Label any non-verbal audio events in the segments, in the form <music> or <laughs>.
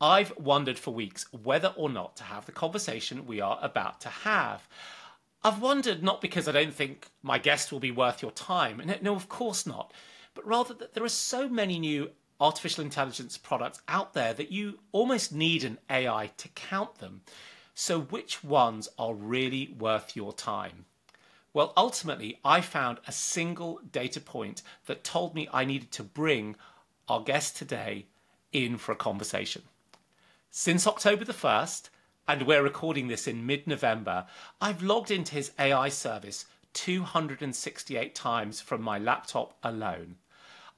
I've wondered for weeks whether or not to have the conversation we are about to have. I've wondered not because I don't think my guest will be worth your time, no, of course not, but rather that there are so many new artificial intelligence products out there that you almost need an AI to count them. So, which ones are really worth your time? Well, ultimately, I found a single data point that told me I needed to bring our guest today in for a conversation. Since October the 1st, and we're recording this in mid November, I've logged into his AI service 268 times from my laptop alone.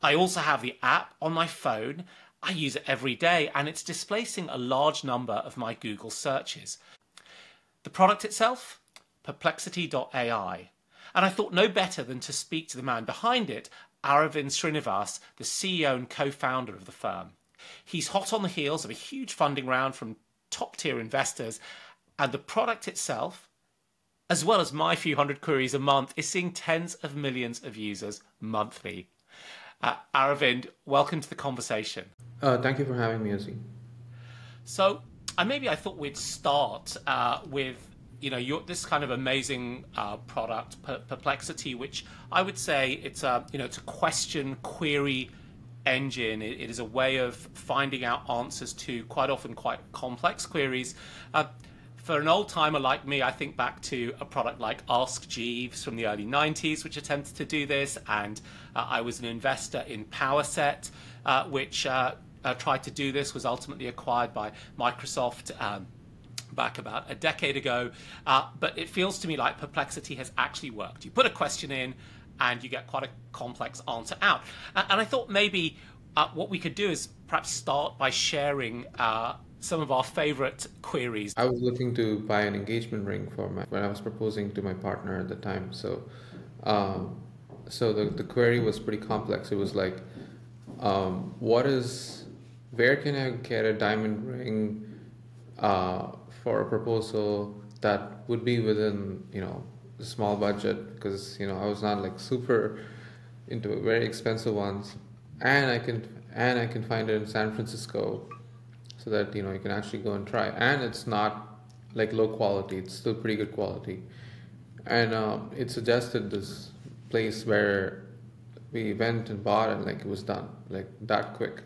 I also have the app on my phone. I use it every day and it's displacing a large number of my Google searches. The product itself? Perplexity.ai. And I thought no better than to speak to the man behind it, Aravind Srinivas, the CEO and co founder of the firm. He's hot on the heels of a huge funding round from top tier investors, and the product itself, as well as my few hundred queries a month, is seeing tens of millions of users monthly. Uh, Aravind, welcome to the conversation. Uh, thank you for having me, Ozzy. So, uh, maybe I thought we'd start uh, with you know your, this kind of amazing uh, product, Perplexity, which I would say it's a you know it's a question query engine. It, it is a way of finding out answers to quite often quite complex queries. Uh, for an old timer like me, I think back to a product like Ask Jeeves from the early 90s, which attempted to do this, and uh, I was an investor in PowerSet, uh, which uh, uh, tried to do this, was ultimately acquired by Microsoft. Um, back about a decade ago, uh, but it feels to me like Perplexity has actually worked. You put a question in, and you get quite a complex answer out. And I thought maybe uh, what we could do is perhaps start by sharing uh, some of our favorite queries. I was looking to buy an engagement ring for my when I was proposing to my partner at the time. So, um, so the the query was pretty complex. It was like, um, what is, where can I get a diamond ring uh, for a proposal that would be within you know small budget because you know I was not like super into very expensive ones, and I can and I can find it in San Francisco, so that you know you can actually go and try. And it's not like low quality; it's still pretty good quality. And um, it suggested this place where we went and bought and like it was done like that quick.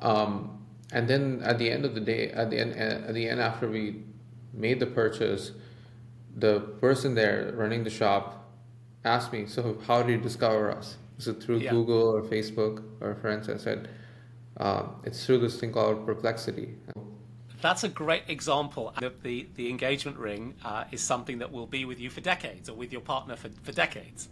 Um, and then at the end of the day, at the end at the end after we made the purchase the person there running the shop asked me, "So how did you discover us? Is it through yeah. Google or Facebook or friends?" I said, uh, "It's through this thing called Perplexity." That's a great example. The, the, the engagement ring uh, is something that will be with you for decades or with your partner for, for decades.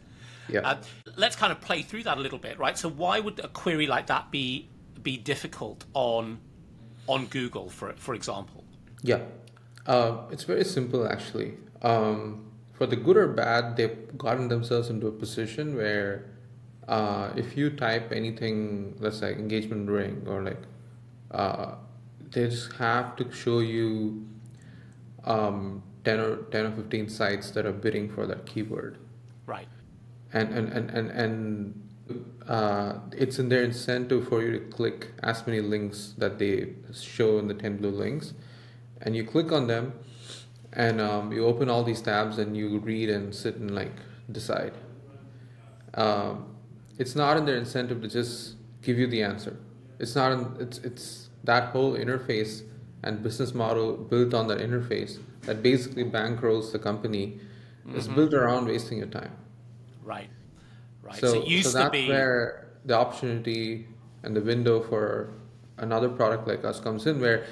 Yeah. Uh, let's kind of play through that a little bit, right? So why would a query like that be be difficult on on Google, for for example? Yeah, uh, it's very simple actually um, for the good or bad, they've gotten themselves into a position where uh, if you type anything, let's say engagement ring or like, uh, they just have to show you um, 10 or 10 or 15 sites that are bidding for that keyword. Right. And, and, and, and, and uh, it's in their incentive for you to click as many links that they show in the 10 blue links. And you click on them and um, you open all these tabs and you read and sit and like decide. Um, it's not in their incentive to just give you the answer. It's not. In, it's it's that whole interface and business model built on that interface that basically bankrolls the company mm-hmm. is built around wasting your time. Right. Right. So, so, so that's be... where the opportunity and the window for another product like us comes in, where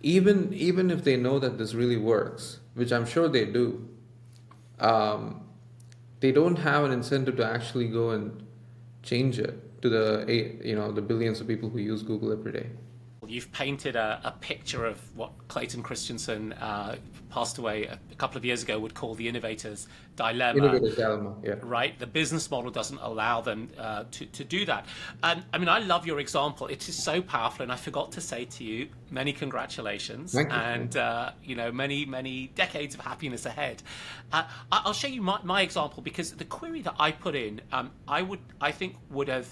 even even if they know that this really works, which I'm sure they do, um, they don't have an incentive to actually go and change it to the you know the billions of people who use Google every day. You've painted a, a picture of what Clayton Christensen uh, passed away a, a, couple of years ago would call the innovator's dilemma. Innovator's dilemma, yeah. Right? The business model doesn't allow them uh, to, to do that. And I mean, I love your example. It is so powerful. And I forgot to say to you, many congratulations. Thank you. And, uh, you know, many, many decades of happiness ahead. Uh, I'll show you my, my, example because the query that I put in, um, I would, I think, would have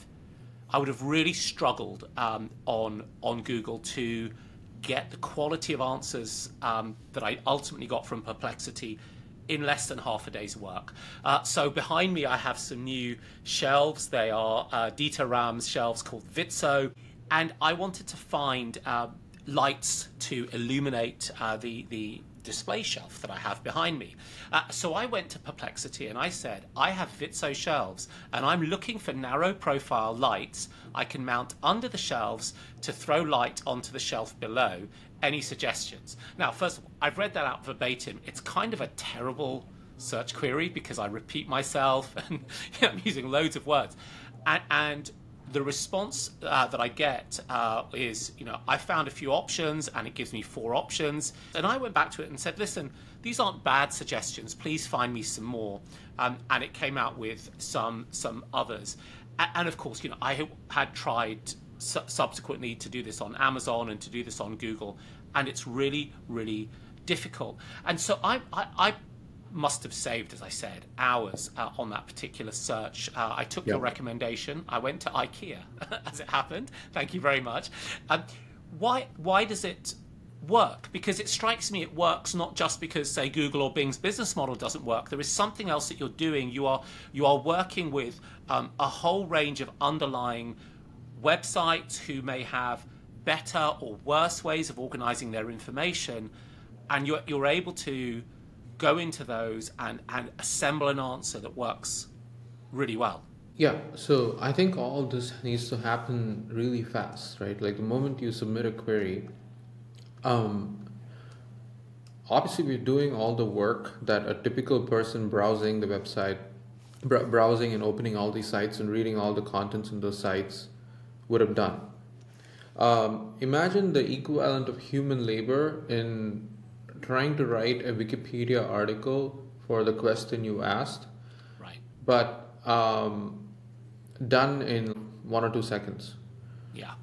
I would have really struggled um, on on Google to get the quality of answers um, that I ultimately got from Perplexity in less than half a day's work. Uh, so behind me, I have some new shelves. They are uh, Dieter Rams shelves called Vitsoe, and I wanted to find uh, lights to illuminate uh, the the display shelf that I have behind me. Uh, so I went to Perplexity and I said, I have Vitsoe shelves and I'm looking for narrow profile lights I can mount under the shelves to throw light onto the shelf below. Any suggestions? Now, first of all, I've read that out verbatim. It's kind of a terrible search query because I repeat myself <laughs> and you know, I'm using loads of words. And, and the response uh, that I get uh, is, you know, I found a few options and it gives me four options. And I went back to it and said, listen, these aren't bad suggestions. Please find me some more. Um, and it came out with some some others. And of course, you know, I had tried su- subsequently to do this on Amazon and to do this on Google, and it's really, really difficult. And so I, I, I must have saved, as I said, hours uh, on that particular search. Uh, I took yep. your recommendation. I went to IKEA, <laughs> as it happened. Thank you very much. Um, why why does it work? Because it strikes me it works not just because, say, Google or Bing's business model doesn't work. There is something else that you're doing. You are you are working with um, a whole range of underlying websites who may have better or worse ways of organizing their information, and you're you're able to go into those and, and assemble an answer that works really well. Yeah, so I think all this needs to happen really fast, right? Like the moment you submit a query, um, obviously we're doing all the work that a typical person browsing the website, br- browsing and opening all these sites and reading all the contents in those sites would have done. Um, imagine the equivalent of human labor in trying to write a Wikipedia article for the question you asked. Right. But um, done in one or two seconds. Yeah.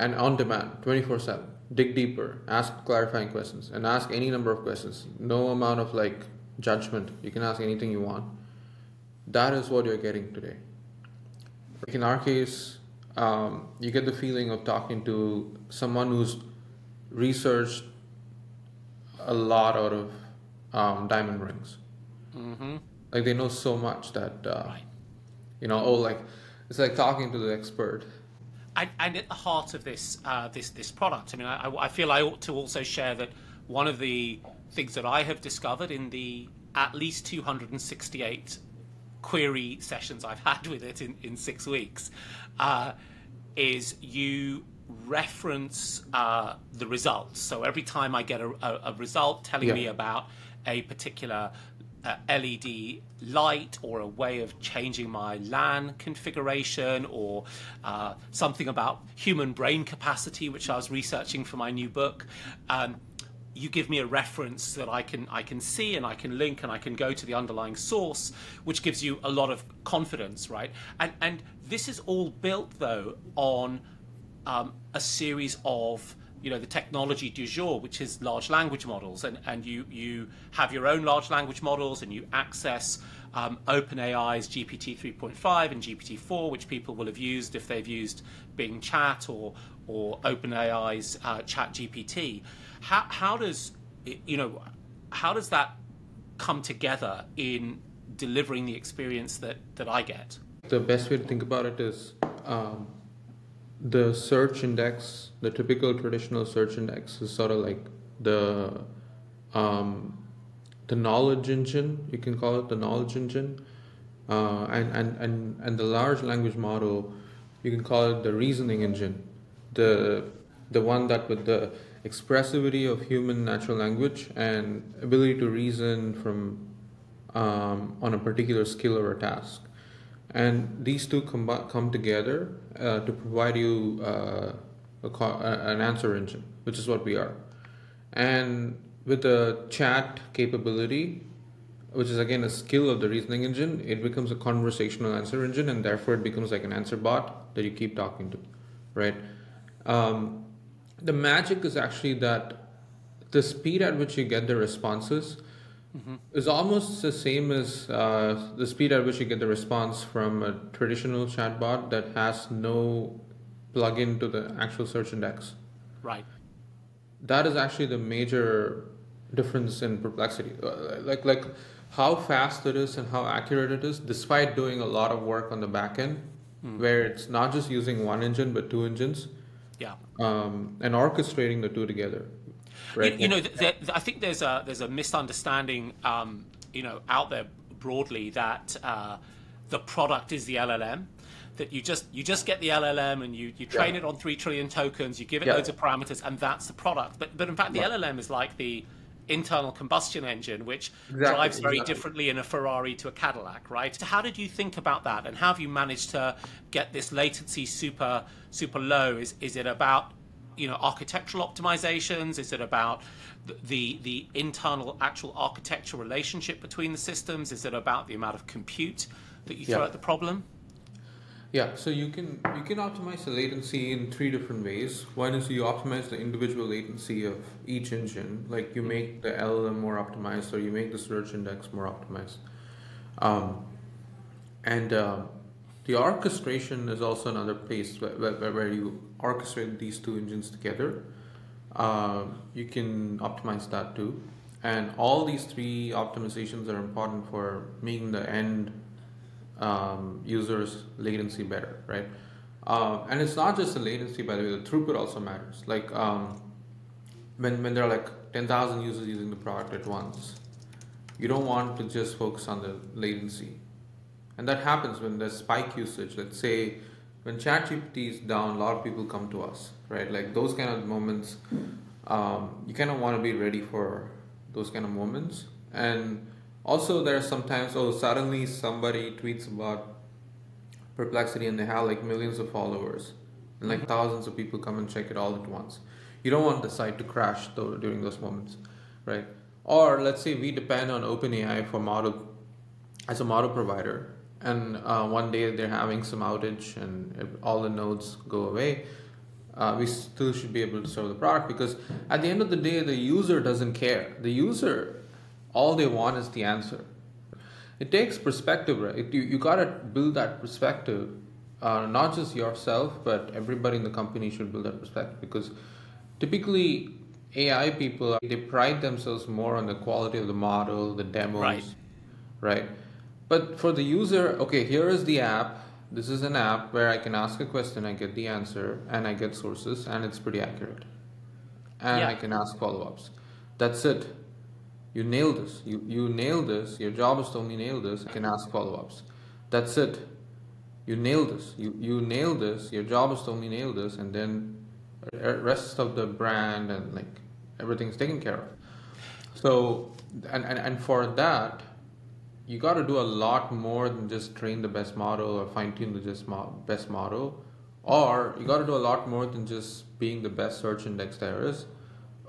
And on demand, 24 7. Dig deeper, ask clarifying questions, and ask any number of questions. No amount of like judgment. You can ask anything you want. That is what you're getting today. in our case, um, you get the feeling of talking to someone who's researched a lot out of um, diamond rings. Mm-hmm. Like they know so much that uh, you know. Oh, like it's like talking to the expert. And, and at the heart of this uh, this this product, I mean, I, I feel I ought to also share that one of the things that I have discovered in the at least 268 query sessions I've had with it in, in six weeks uh, is you reference uh, the results. So every time I get a, a, a result telling yeah. me about a particular uh, LED light or a way of changing my LAN configuration or uh, something about human brain capacity, which I was researching for my new book. Um, you give me a reference that I can I can see and I can link and I can go to the underlying source, which gives you a lot of confidence, right? And and this is all built though on um, a series of you know the technology du jour, which is large language models, and, and you you have your own large language models, and you access um, OpenAI's GPT 3.5 and GPT 4, which people will have used if they've used Bing Chat or or OpenAI's uh, Chat GPT. How how does you know how does that come together in delivering the experience that that I get? The best way to think about it is. Um the search index, the typical traditional search index, is sort of like the um, the knowledge engine. You can call it the knowledge engine, uh, and, and and and the large language model, you can call it the reasoning engine, the the one that with the expressivity of human natural language and ability to reason from um, on a particular skill or a task and these two com- come together uh, to provide you uh, co- an answer engine, which is what we are. And with the chat capability, which is again a skill of the reasoning engine, it becomes a conversational answer engine, and therefore it becomes like an answer bot that you keep talking to, right? Um, the magic is actually that the speed at which you get the responses mm-hmm. is almost the same as uh, the speed at which you get the response from a traditional chatbot that has no plugin to the actual search index. Right. that is actually the major difference in perplexity. Uh, like like how fast it is and how accurate it is, despite doing a lot of work on the back end, mm. where it's not just using one engine but two engines. Yeah. Um, and orchestrating the two together. Right. You, you know, I think there's a there's a misunderstanding, um, you know, out there broadly that uh, the product is the LLM that you just you just get the LLM and you, you train yeah. it on three trillion tokens, you give it yeah. loads of parameters, and that's the product. But but in fact, the right. LLM is like the internal combustion engine, which exactly, drives very exactly. differently in a Ferrari to a Cadillac, right? So how did you think about that, and how have you managed to get this latency super super low? Is is it about you know architectural optimizations? Is it about the the internal actual architecture relationship between the systems? Is it about the amount of compute that you throw yeah. at the problem? Yeah, so you can you can optimize the latency in three different ways. One is you optimize the individual latency of each engine, like you make the LLM more optimized, or you make the search index more optimized. Um, and uh, the orchestration is also another place where, where, where you orchestrate these two engines together. Uh, you can optimize that too. And all these three optimizations are important for making the end um, users latency better, right? Uh, and it's not just the latency, by the way, the throughput also matters. Like um, when, when there are like 10,000 users using the product at once, you don't want to just focus on the latency. And that happens when there's spike usage. Let's say when ChatGPT is down, a lot of people come to us, right? Like those kind of moments, um, you kind of want to be ready for those kind of moments. And also there are sometimes oh suddenly somebody tweets about perplexity and they have like millions of followers and like thousands of people come and check it all at once you don't want the site to crash though during those moments right or let's say we depend on openai for model as a model provider and uh, one day they're having some outage and all the nodes go away uh, we still should be able to serve the product because at the end of the day the user doesn't care the user all they want is the answer. It takes perspective, right? You, you got to build that perspective, uh, not just yourself, but everybody in the company should build that perspective because typically AI people, they pride themselves more on the quality of the model, the demos, right? right? But for the user, okay, here is the app. This is an app where I can ask a question, I get the answer, and I get sources, and it's pretty accurate. And yeah. I can ask follow ups. That's it you nail this. You, you nail this. Your job is to only nail this. I can ask follow ups. That's it. You nail this. You, you nail this. Your job is to only nail this, and then rest of the brand and like everything's taken care of. So, and, and, and for that, you got to do a lot more than just train the best model or fine tune the just mo- best model, or you got to do a lot more than just being the best search index there is.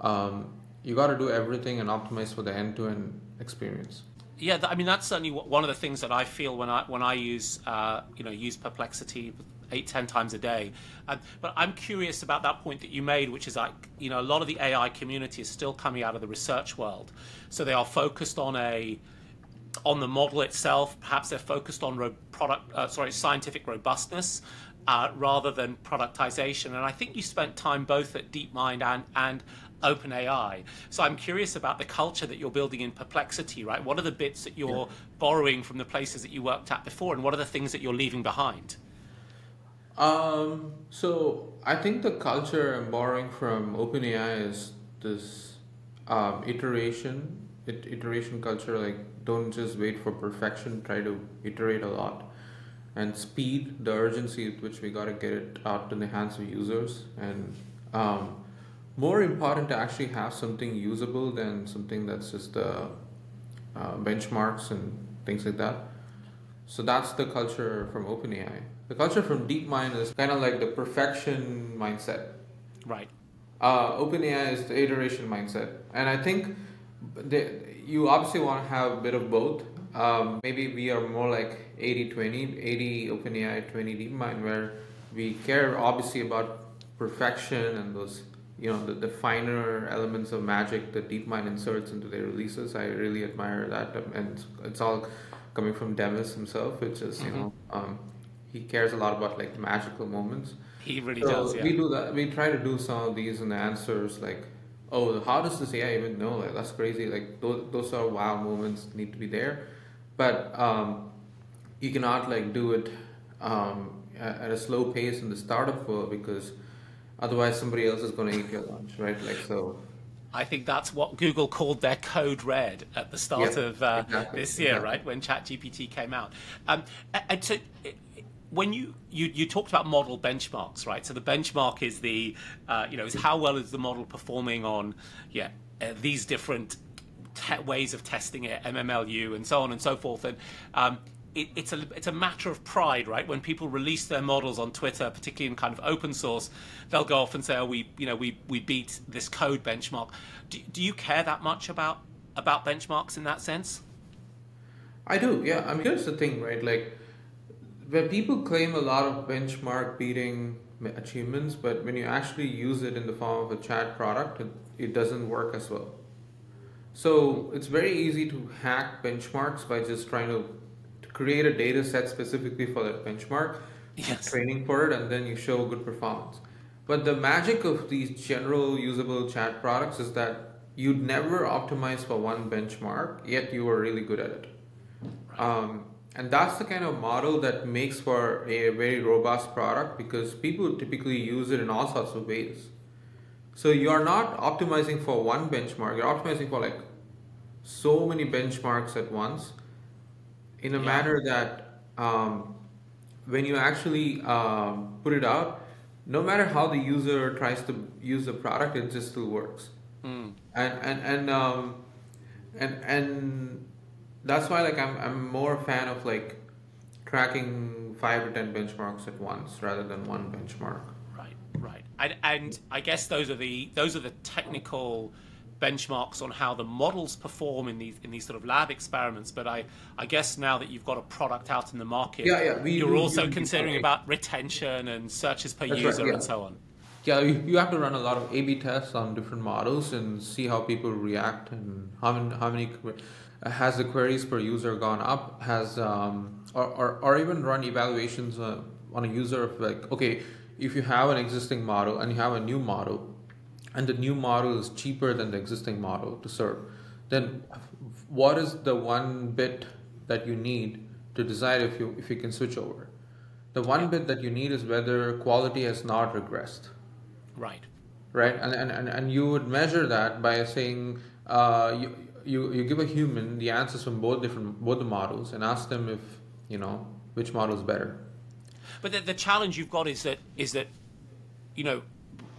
Um, you got to do everything and optimize for the end-to-end experience. Yeah, I mean that's certainly one of the things that I feel when I when I use uh, you know use Perplexity eight ten times a day. Uh, but I'm curious about that point that you made, which is like you know a lot of the AI community is still coming out of the research world, so they are focused on a on the model itself. Perhaps they're focused on ro- product uh, sorry scientific robustness. Uh, rather than productization, and I think you spent time both at DeepMind and and OpenAI. So I'm curious about the culture that you're building in Perplexity, right? What are the bits that you're yeah. borrowing from the places that you worked at before, and what are the things that you're leaving behind? Um, so I think the culture I'm borrowing from OpenAI is this um, iteration, it, iteration culture. Like, don't just wait for perfection. Try to iterate a lot, and speed, the urgency with which we got to get it out in the hands of users, and um, more important to actually have something usable than something that's just uh, uh, benchmarks and things like that. So that's the culture from OpenAI. The culture from DeepMind is kind of like the perfection mindset. Right. Uh, OpenAI is the iteration mindset, and I think you obviously want to have a bit of both. Um, maybe we are more like 80 20, 80 OpenAI, 20 DeepMind, where we care obviously about perfection and those you know the, the finer elements of magic that DeepMind inserts into their releases. I really admire that, um, and it's all coming from Demis himself, which is you mm-hmm. know um, he cares a lot about like magical moments. He really so does. Yeah. We do that. We try to do some of these in the answers like oh, how does this AI even know? Like that's crazy. Like those those are wow moments need to be there, but um, you cannot like do it um, at a slow pace in the startup world because otherwise somebody else is going to eat your lunch, right? Like so. I think that's what Google called their code red at the start Yeah, of uh, exactly, this year, exactly. right? When ChatGPT came out. Um, and so, when you, you you talked about model benchmarks, right? So the benchmark is the uh, you know is how well is the model performing on yeah uh, these different ways of testing it, MMLU, and so on and so forth. And um, it, it's a it's a matter of pride, right? When people release their models on Twitter, particularly in kind of open source, they'll go off and say, "Oh, we you know we we beat this code benchmark." Do, do you care that much about about benchmarks in that sense? I do, yeah. I mean, here's the thing, right? Like, where people claim a lot of benchmark beating achievements, but when you actually use it in the form of a chat product, it, it doesn't work as well. So it's very easy to hack benchmarks by just trying to, to create a data set specifically for that benchmark, Yes. training for it, and then you show good performance. But the magic of these general usable chat products is that you'd never optimize for one benchmark, yet you are really good at it. Um, and that's the kind of model that makes for a very robust product because people typically use it in all sorts of ways. So you are not optimizing for one benchmark, you're optimizing for like so many benchmarks at once in a Yeah. manner that um, when you actually um, put it out, no matter how the user tries to use the product, it just still works. Mm. And and and um, and and that's why like I'm I'm more a fan of like tracking five to ten benchmarks at once rather than one benchmark. Right, right, and and I guess those are the those are the technical benchmarks on how the models perform in these in these sort of lab experiments. But I I guess now that you've got a product out in the market, Yeah, yeah, we- you're we- also we- considering okay. about retention and searches per That's right, user yeah. and so on. Yeah, you, you have to run a lot of A/B tests on different models and see how people react and how many, how many has the queries per user gone up? Has um, or, or or even run evaluations uh, on a user of like okay, if you have an existing model and you have a new model, and the new model is cheaper than the existing model to serve, then what is the one bit that you need to decide if you if you can switch over? The one bit that you need is whether quality has not regressed Right. right and and, and, and you would measure that by saying uh, you, you you give a human the answers from both different both the models and ask them if you know which model is better But the, the challenge you've got is that is that you know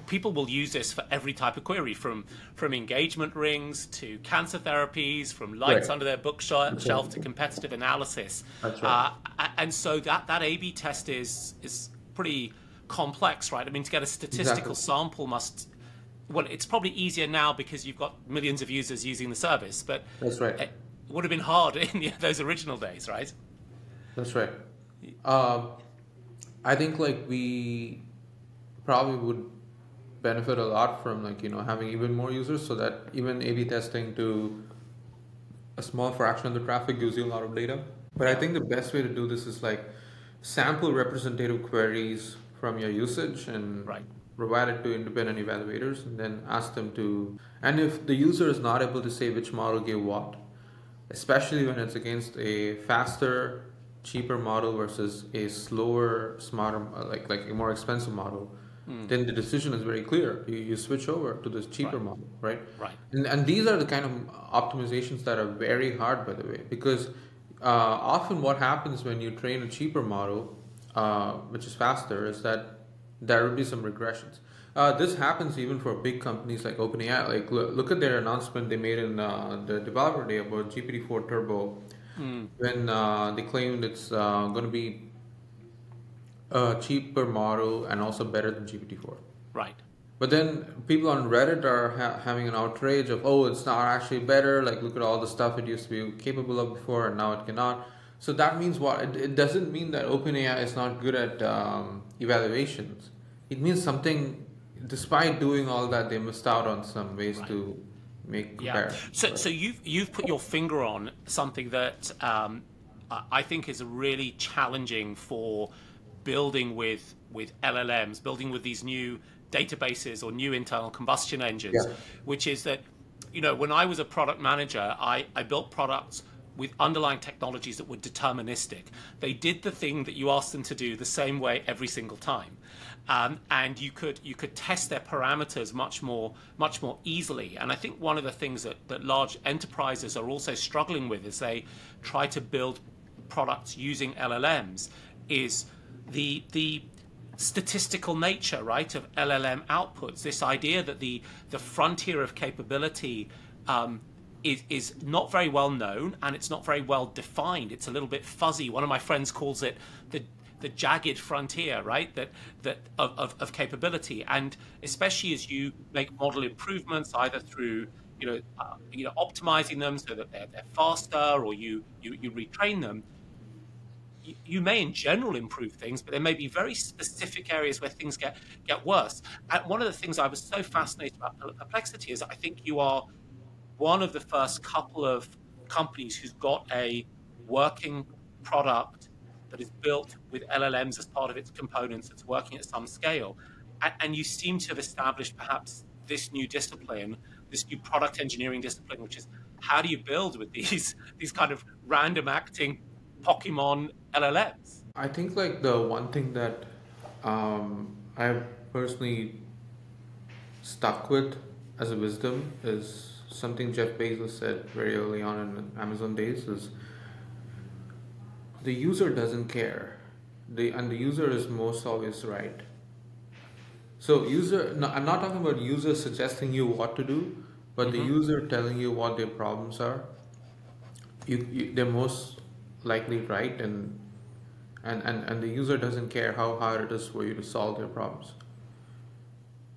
people will use this for every type of query from from engagement rings to cancer therapies from lights Right. under their bookshelf to competitive analysis That's right. uh, and so that that A/B test is is pretty complex right I mean to get a statistical Exactly. sample must well it's probably easier now because you've got millions of users using the service but That's right. it would have been hard <laughs> in the, those original days right that's right um, i think like we probably would benefit a lot from like you know having even more users so that even a b testing to a small fraction of the traffic gives you a lot of data but i think the best way to do this is like sample representative queries from your usage and Right. Provide it to independent evaluators and then ask them to and if the user is not able to say which model gave what especially when it's against a faster cheaper model versus a slower smarter uh, like like a more expensive model then the decision is very clear. You, you switch over to this cheaper Right. model right? Right. And, and these are the kind of optimizations that are very hard, by the way, because uh, often what happens when you train a cheaper model, uh, which is faster, is that there will be some regressions. Uh, this happens even for big companies like OpenAI. Like look, look at their announcement they made in uh, the developer day about GPT-4 Turbo, when uh, they claimed it's uh, going to be a cheaper model and also better than GPT-4. right But then people on Reddit are ha- having an outrage of, oh, it's not actually better. Like, look at all the stuff it used to be capable of before, and now it cannot. So that means what? It, it doesn't mean that OpenAI is not good at um, evaluations. It means something. Despite doing all that, they missed out on some ways to make Yeah. comparisons. So, so you've you've put your finger on something that um, I I think is really challenging for building with with LLMs, building with these new databases or new internal combustion engines, yeah. which is that, you know, when I was a product manager, I, I built products with underlying technologies that were deterministic. They did the thing that you asked them to do the same way every single time. Um, and you could you could test their parameters much more much more easily. And I think one of the things that, that large enterprises are also struggling with as they try to build products using LLMs is the the statistical nature, right, of LLM outputs. This idea that the the frontier of capability um, is is not very well known and it's not very well defined. It's a little bit fuzzy. One of my friends calls it the the jagged frontier, right? That that of, of, of capability, and especially as you make model improvements, either through you know uh, you know optimizing them so that they're, they're faster, or you, you you retrain them. You, you may, in general, improve things, but there may be very specific areas where things get get worse. And one of the things I was so fascinated about Perplexity is I think you are one of the first couple of companies who's got a working product that is built with LLMs as part of its components that's working at some scale. And, and, you seem to have established perhaps this new discipline, this new product engineering discipline, which is how do you build with these <laughs> these kind of random acting Pokemon LLMs? I think like the one thing that um, I've personally stuck with as a wisdom is something Jeff Bezos said very early on in Amazon days is the user doesn't care. The and the user is most always right. So user, no, I'm not talking about user suggesting you what to do, but mm-hmm. the user telling you what their problems are. You, you, they're most likely right, and, and and and the user doesn't care how hard it is for you to solve their problems.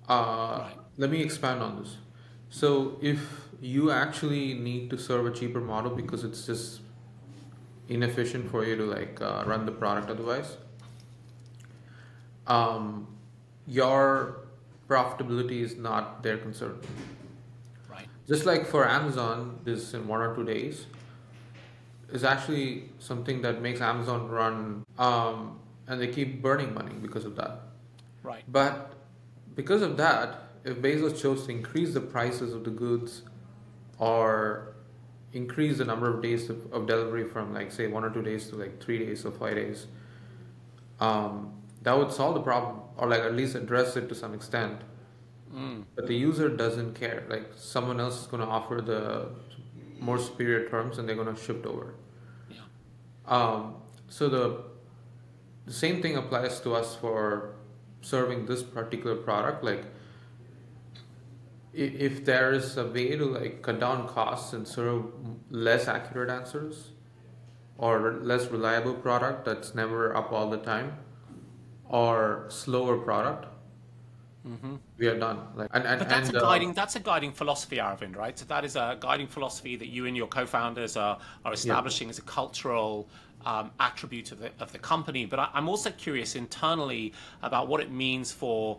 Uh, let me expand on this. So if you actually need to serve a cheaper model because it's just inefficient for you to like uh, run the product otherwise. Um, your profitability is not their concern. Right. Just like for amazon this in one or two days is actually something that makes amazon run um, and they keep burning money because of that. Right. But because of that if bezos chose to increase the prices of the goods or increase the number of days of, of, delivery from like say one or two days to like three days or five days um, that would solve the problem or like at least address it to some extent mm. but the user doesn't care like someone else is going to offer the more superior terms and they're going to shift over yeah. um, so the the same thing applies to us for serving this particular product like if there is a way to like cut down costs and serve less accurate answers or less reliable product that's never up all the time or slower product mm-hmm. we are done like and, and but that's and, a uh, guiding uh, that's a guiding philosophy Aravind right so that is a guiding philosophy that you and your co-founders are, are establishing yeah. as a cultural um, attribute of the, of the company but I, am also curious internally about what it means for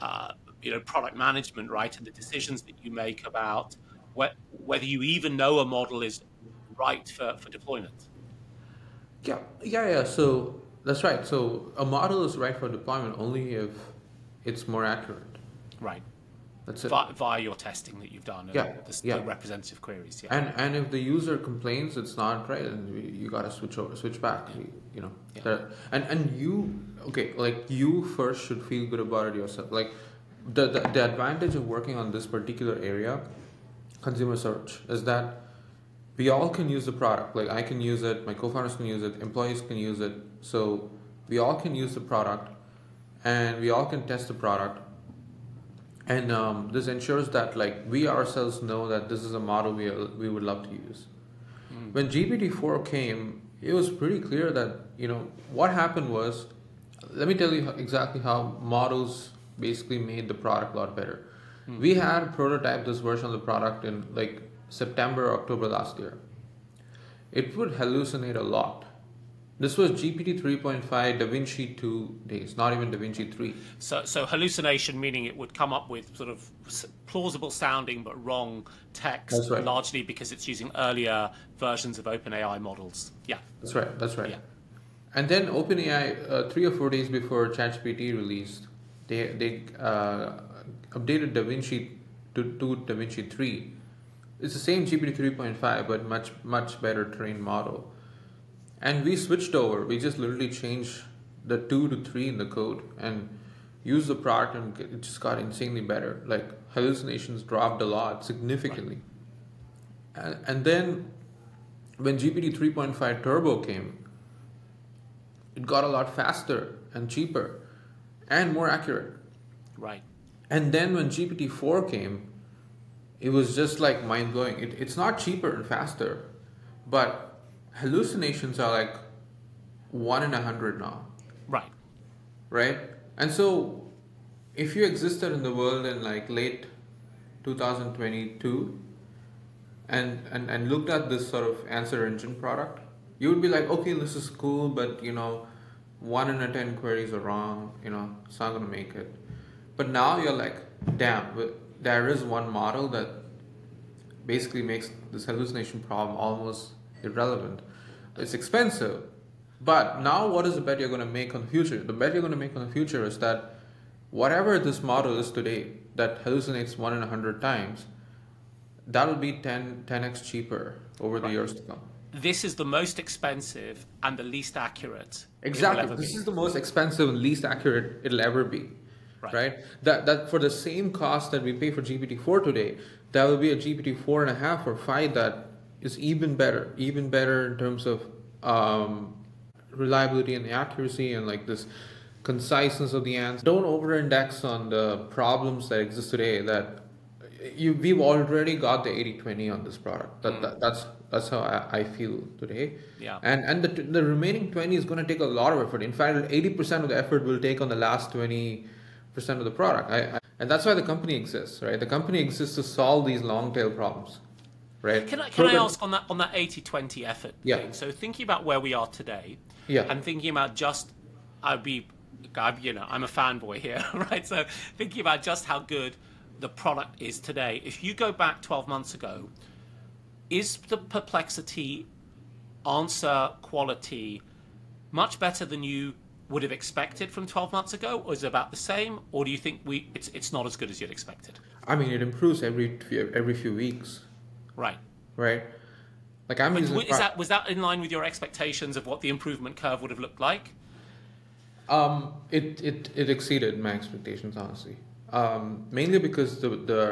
uh, you know product management, right, and the decisions that you make about wh- whether you even know a model is right for, for deployment. Yeah, yeah, yeah. So that's right. So a model is right for deployment only if it's more accurate. Right. That's it. Via, via your testing that you've done. Yeah. The, yeah. the representative queries. Yeah. And and if the user complains it's not right, and you got to switch over, switch back. Yeah. You know. Yeah. And and you okay, like you first should feel good about it yourself. Like the, the, the advantage of working on this particular area, consumer search, is that we all can use the product. Like I can use it, my co-founders can use it, employees can use it. So we all can use the product, and we all can test the product. And um, this ensures that like we ourselves know that this is a model we we would love to use. Mm. When GPT four came, it was pretty clear that you know what happened was. Let me tell you exactly how models basically made the product a lot better. Mm-hmm. We had prototyped this version of the product in like September, October last year. It would hallucinate a lot. This was GPT 3.5 DaVinci 2 days, not even DaVinci 3. So, so hallucination meaning it would come up with sort of plausible sounding but wrong text, right. largely because it's using earlier versions of OpenAI models. Yeah. That's right. That's right. Yeah. And then OpenAI, uh, three or four days before ChatGPT released, they they uh, updated DaVinci to, to DaVinci 3. It's the same GPT 3.5, but much much better trained model. And we switched over. We just literally changed the two to three in the code and used the product, and it just got insanely better. Like hallucinations dropped a lot significantly. And, and then when GPT 3.5 Turbo came, it got a lot faster and cheaper and more accurate. Right. And then when GPT 4 came, it was just like mind blowing. It, it's not cheaper and faster, but hallucinations are like one in a hundred now. Right. Right? And so if you existed in the world in like late 2022 and, and, and looked at this sort of answer engine product, you would be like, okay, this is cool, but you know, one in a 10 queries are wrong, you know, it's not going to make it. But now you're like, damn, there is one model that basically makes this hallucination problem almost irrelevant. It's expensive, but now what is the bet you're going to make on the future? The bet you're going to make on the future is that whatever this model is today that hallucinates one in a hundred times, that'll be 10, 10x cheaper over the years to come. This is the most expensive and the least accurate. Exactly. This be. is the most expensive and least accurate it'll ever be. Right. right. That that for the same cost that we pay for GPT-4 today, that will be a GPT-4 and a half or five that is even better, even better in terms of um, reliability and the accuracy and like this conciseness of the answer. Don't over-index on the problems that exist today. That you we've already got the 80-20 on this product. That, mm. that that's that's how I, I, feel today. Yeah. And and the the remaining 20 is going to take a lot of effort. In fact, 80% of the effort will take on the last 20 percent of the product. I, I, and that's why the company exists, right? The company exists to solve these long tail problems, right? Can I, can I ask on that on that 80-20 effort yeah. thing? So thinking about where we are today, yeah. and thinking about just, I'd be, I, you know, I'm a fanboy here, <laughs> right? So thinking about just how good the product is today. If you go back 12 months ago, is the perplexity answer quality much better than you would have expected from 12 months ago or is it about the same or do you think we it's it's not as good as you'd expected? I mean it improves every every few weeks. Right. Right? Like i'm using is that was that in line with your expectations of what the improvement curve would have looked like? Um it it it exceeded my expectations honestly um mainly because the the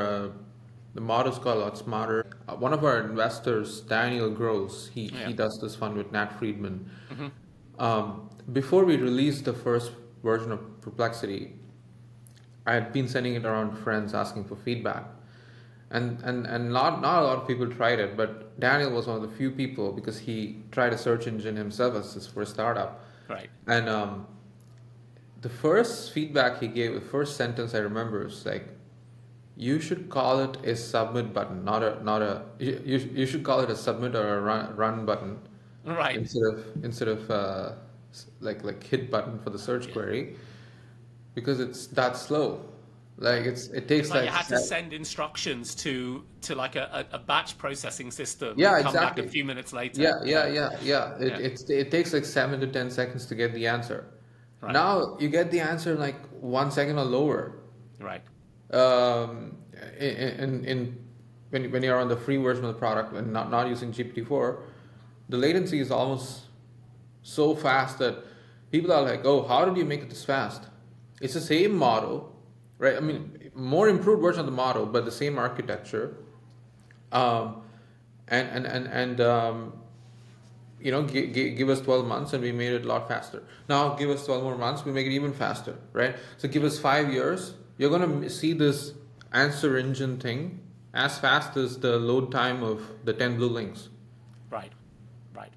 the models got a lot smarter. Uh, one of our investors, Daniel Gross, he, yeah. he does this fund with Nat Friedman. Mm-hmm. Um, before we released the first version of Perplexity, I had been sending it around to friends asking for feedback. And, and, and not, not a lot of people tried it, but Daniel was one of the few people because he tried a search engine himself as his first startup. Right. And um, the first feedback he gave, the first sentence I remember was like, you should call it a submit button, not a not a you, you should call it a submit or a run, run button, right? Instead of instead of uh, like like hit button for the search yeah. query, because it's that slow. Like it's it takes like, like you had to send instructions to to like a, a batch processing system. Yeah, come exactly. Back a few minutes later. Yeah, yeah, yeah, yeah. It yeah. it takes like seven to ten seconds to get the answer. Right. Now you get the answer in like one second or lower. Right um, in, in when, when you're on the free version of the product and not, not using GPT-4, the latency is almost so fast that people are like, oh, how did you make it this fast? It's the same model, right? I mean, more improved version of the model, but the same architecture. Um, and and and and um, you know, g- g- give us 12 months and we made it a lot faster. Now give us 12 more months, we make it even faster, right? So give us five years, you're going to see this answer engine thing as fast as the load time of the 10 blue links. Right. Right.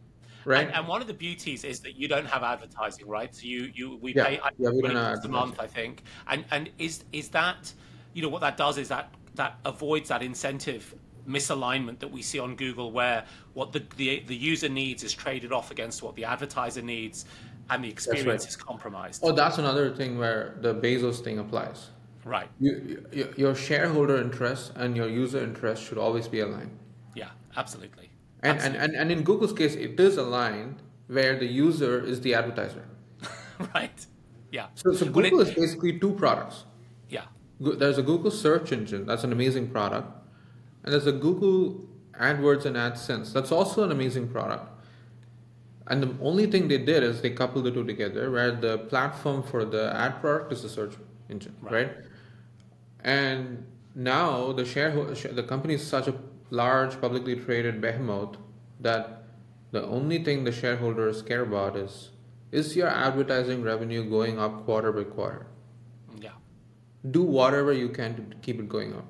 Right. And, and one of the beauties is that you don't have advertising, right? So you, you we yeah. pay yeah, we a month, I think. And and is is that you know what that does is that that avoids that incentive misalignment that we see on Google where what the, the the user needs is traded off against what the advertiser needs and the experience right. is compromised. Oh, that's another thing where the Bezos thing applies. Right. You, you, your shareholder interests and your user interests should always be aligned. Yeah, absolutely. And, absolutely. and, and, and in Google's case, it is aligned where the user is the advertiser. <laughs> right. Yeah. So, so Google is basically two products. Yeah. There's a Google search engine. That's an amazing product. And there's a Google AdWords and AdSense. That's also an amazing product. And the only thing they did is they coupled the two together, where the platform for the ad product is the search engine, Right. right? And now the shareholder, the company is such a large publicly traded behemoth that the only thing the shareholders care about is is your advertising revenue going up quarter by quarter? Yeah. do whatever you can to keep it going up.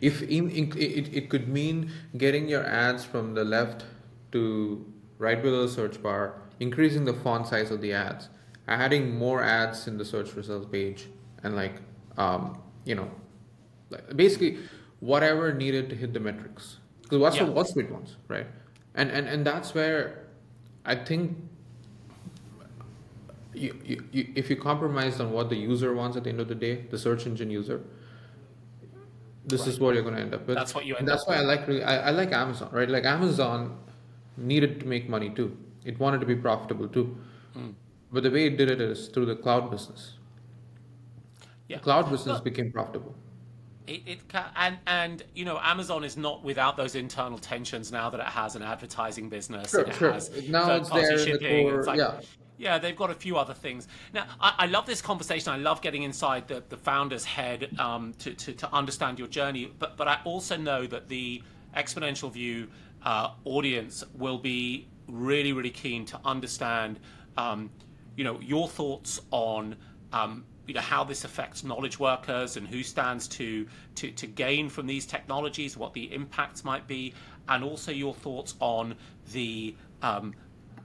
If in, in, it, it could mean getting your ads from the left to right below the search bar, increasing the font size of the ads, adding more ads in the search results page, and like, um, you know, like basically whatever needed to hit the metrics. Because what's Yeah. what Wall Street wants, right? And, and and that's where I think you, you, you, if you compromise on what the user wants at the end of the day, the search engine user, this is what you're going to end up with. That's what you And that's up why I like really, I, I like Amazon, right? Like Amazon needed to make money too. It wanted to be profitable too. Hmm. But the way it did it is through the cloud business. Yeah. Cloud business became profitable. It, it and and you know Amazon is not without those internal tensions now that it has an advertising business. Sure, it sure. Has Now it's there the core, It's like- yeah. Yeah, they've got a few other things. Now, I, I love this conversation. I love getting inside the, the founder's head um, to, to, to understand your journey. But, but I also know that the Exponential View uh, audience will be really, really keen to understand, um, you know, your thoughts on, um, you know, how this affects knowledge workers and who stands to, to, to gain from these technologies, what the impacts might be, and also your thoughts on the um,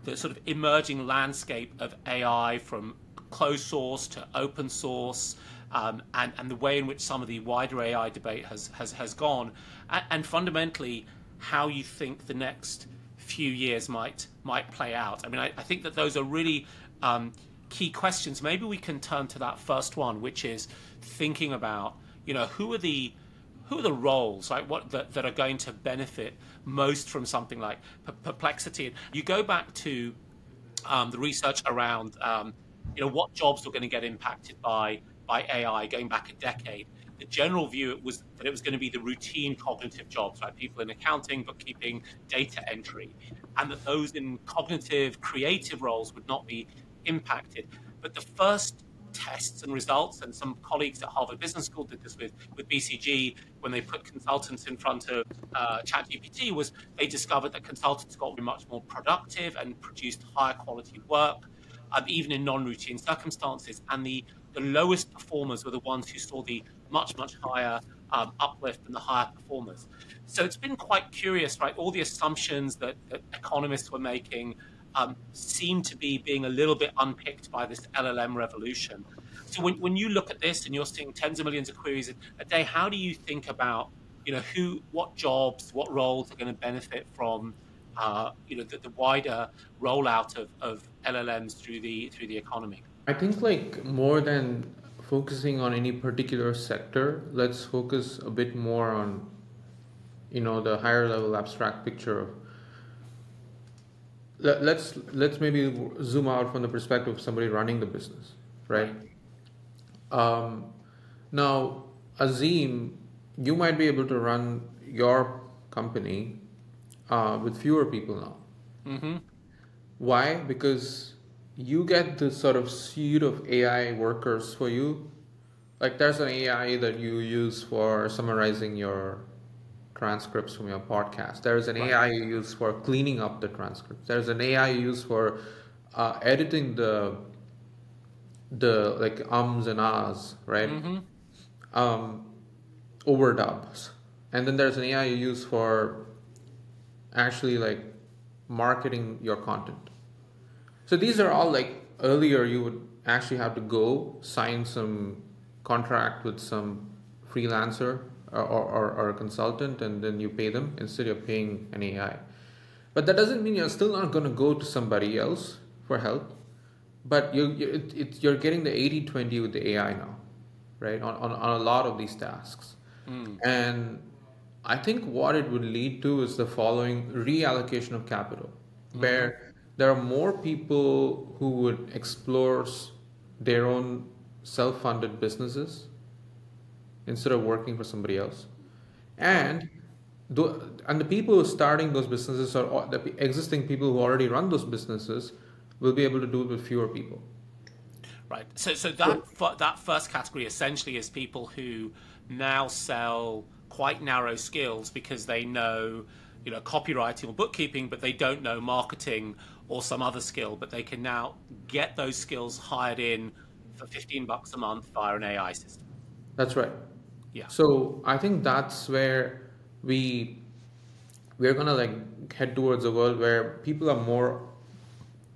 the sort of emerging landscape of AI from closed source to open source, um, and, and the way in which some of the wider AI debate has, has, has gone, and, and fundamentally how you think the next few years might might play out. I mean, I, I think that those are really um, key questions. Maybe we can turn to that first one, which is thinking about, you know, who are the who are the roles like what that, that are going to benefit most from something like per- perplexity? You go back to um, the research around um, you know what jobs were going to get impacted by by ai going back a decade. The general view was that it was going to be the routine cognitive jobs like people in accounting bookkeeping data entry and that those in cognitive creative roles would not be impacted. But the first tests and results, and some colleagues at Harvard Business School did this with, with BCG when they put consultants in front of uh, ChatGPT, was they discovered that consultants got much more productive and produced higher quality work, um, even in non-routine circumstances. And the, the lowest performers were the ones who saw the much, much higher um, uplift than the higher performers. So it's been quite curious, right? All the assumptions that, that economists were making um, seem to be being a little bit unpicked by this LLM revolution. So when, when you look at this and you're seeing tens of millions of queries a day, how do you think about, you know, who, what jobs, what roles are going to benefit from, uh, you know, the, the wider rollout of, of LLMs through the through the economy? I think like more than focusing on any particular sector, let's focus a bit more on, you know, the higher level abstract picture of let's let's maybe zoom out from the perspective of somebody running the business, right? Um, now, Azeem, you might be able to run your company uh, with fewer people now. Mm-hmm. Why? Because you get this sort of suite of AI workers for you. Like there's an AI that you use for summarizing your transcripts from your podcast. There's an Right. AI you use for cleaning up the transcripts. There's an AI you use for uh, editing the the like ums and ahs, right? Mm-hmm. um, overdubs, and then there's an AI you use for actually like marketing your content. So these are all like earlier you would actually have to go sign some contract with some freelancer or, or, or a consultant and then you pay them instead of paying an AI. But that doesn't mean you're still not going to go to somebody else for help. But you, you it, it, you're getting the 80 20 with the AI now, right? On, on, on a lot of these tasks. Hmm. And I think what it would lead to is the following reallocation of capital, hmm. where there are more people who would explore their own self-funded businesses instead of working for somebody else. And the, and the people who are starting those businesses or the existing people who already run those businesses will be able to do it with fewer people. Right. So so that so, that first category essentially is people who now sell quite narrow skills because they know you know copywriting or bookkeeping but they don't know marketing or some other skill but they can now get those skills hired in for 15 bucks a month via an ai system. That's right yeah so i think that's where we we're gonna like head towards a world where people are more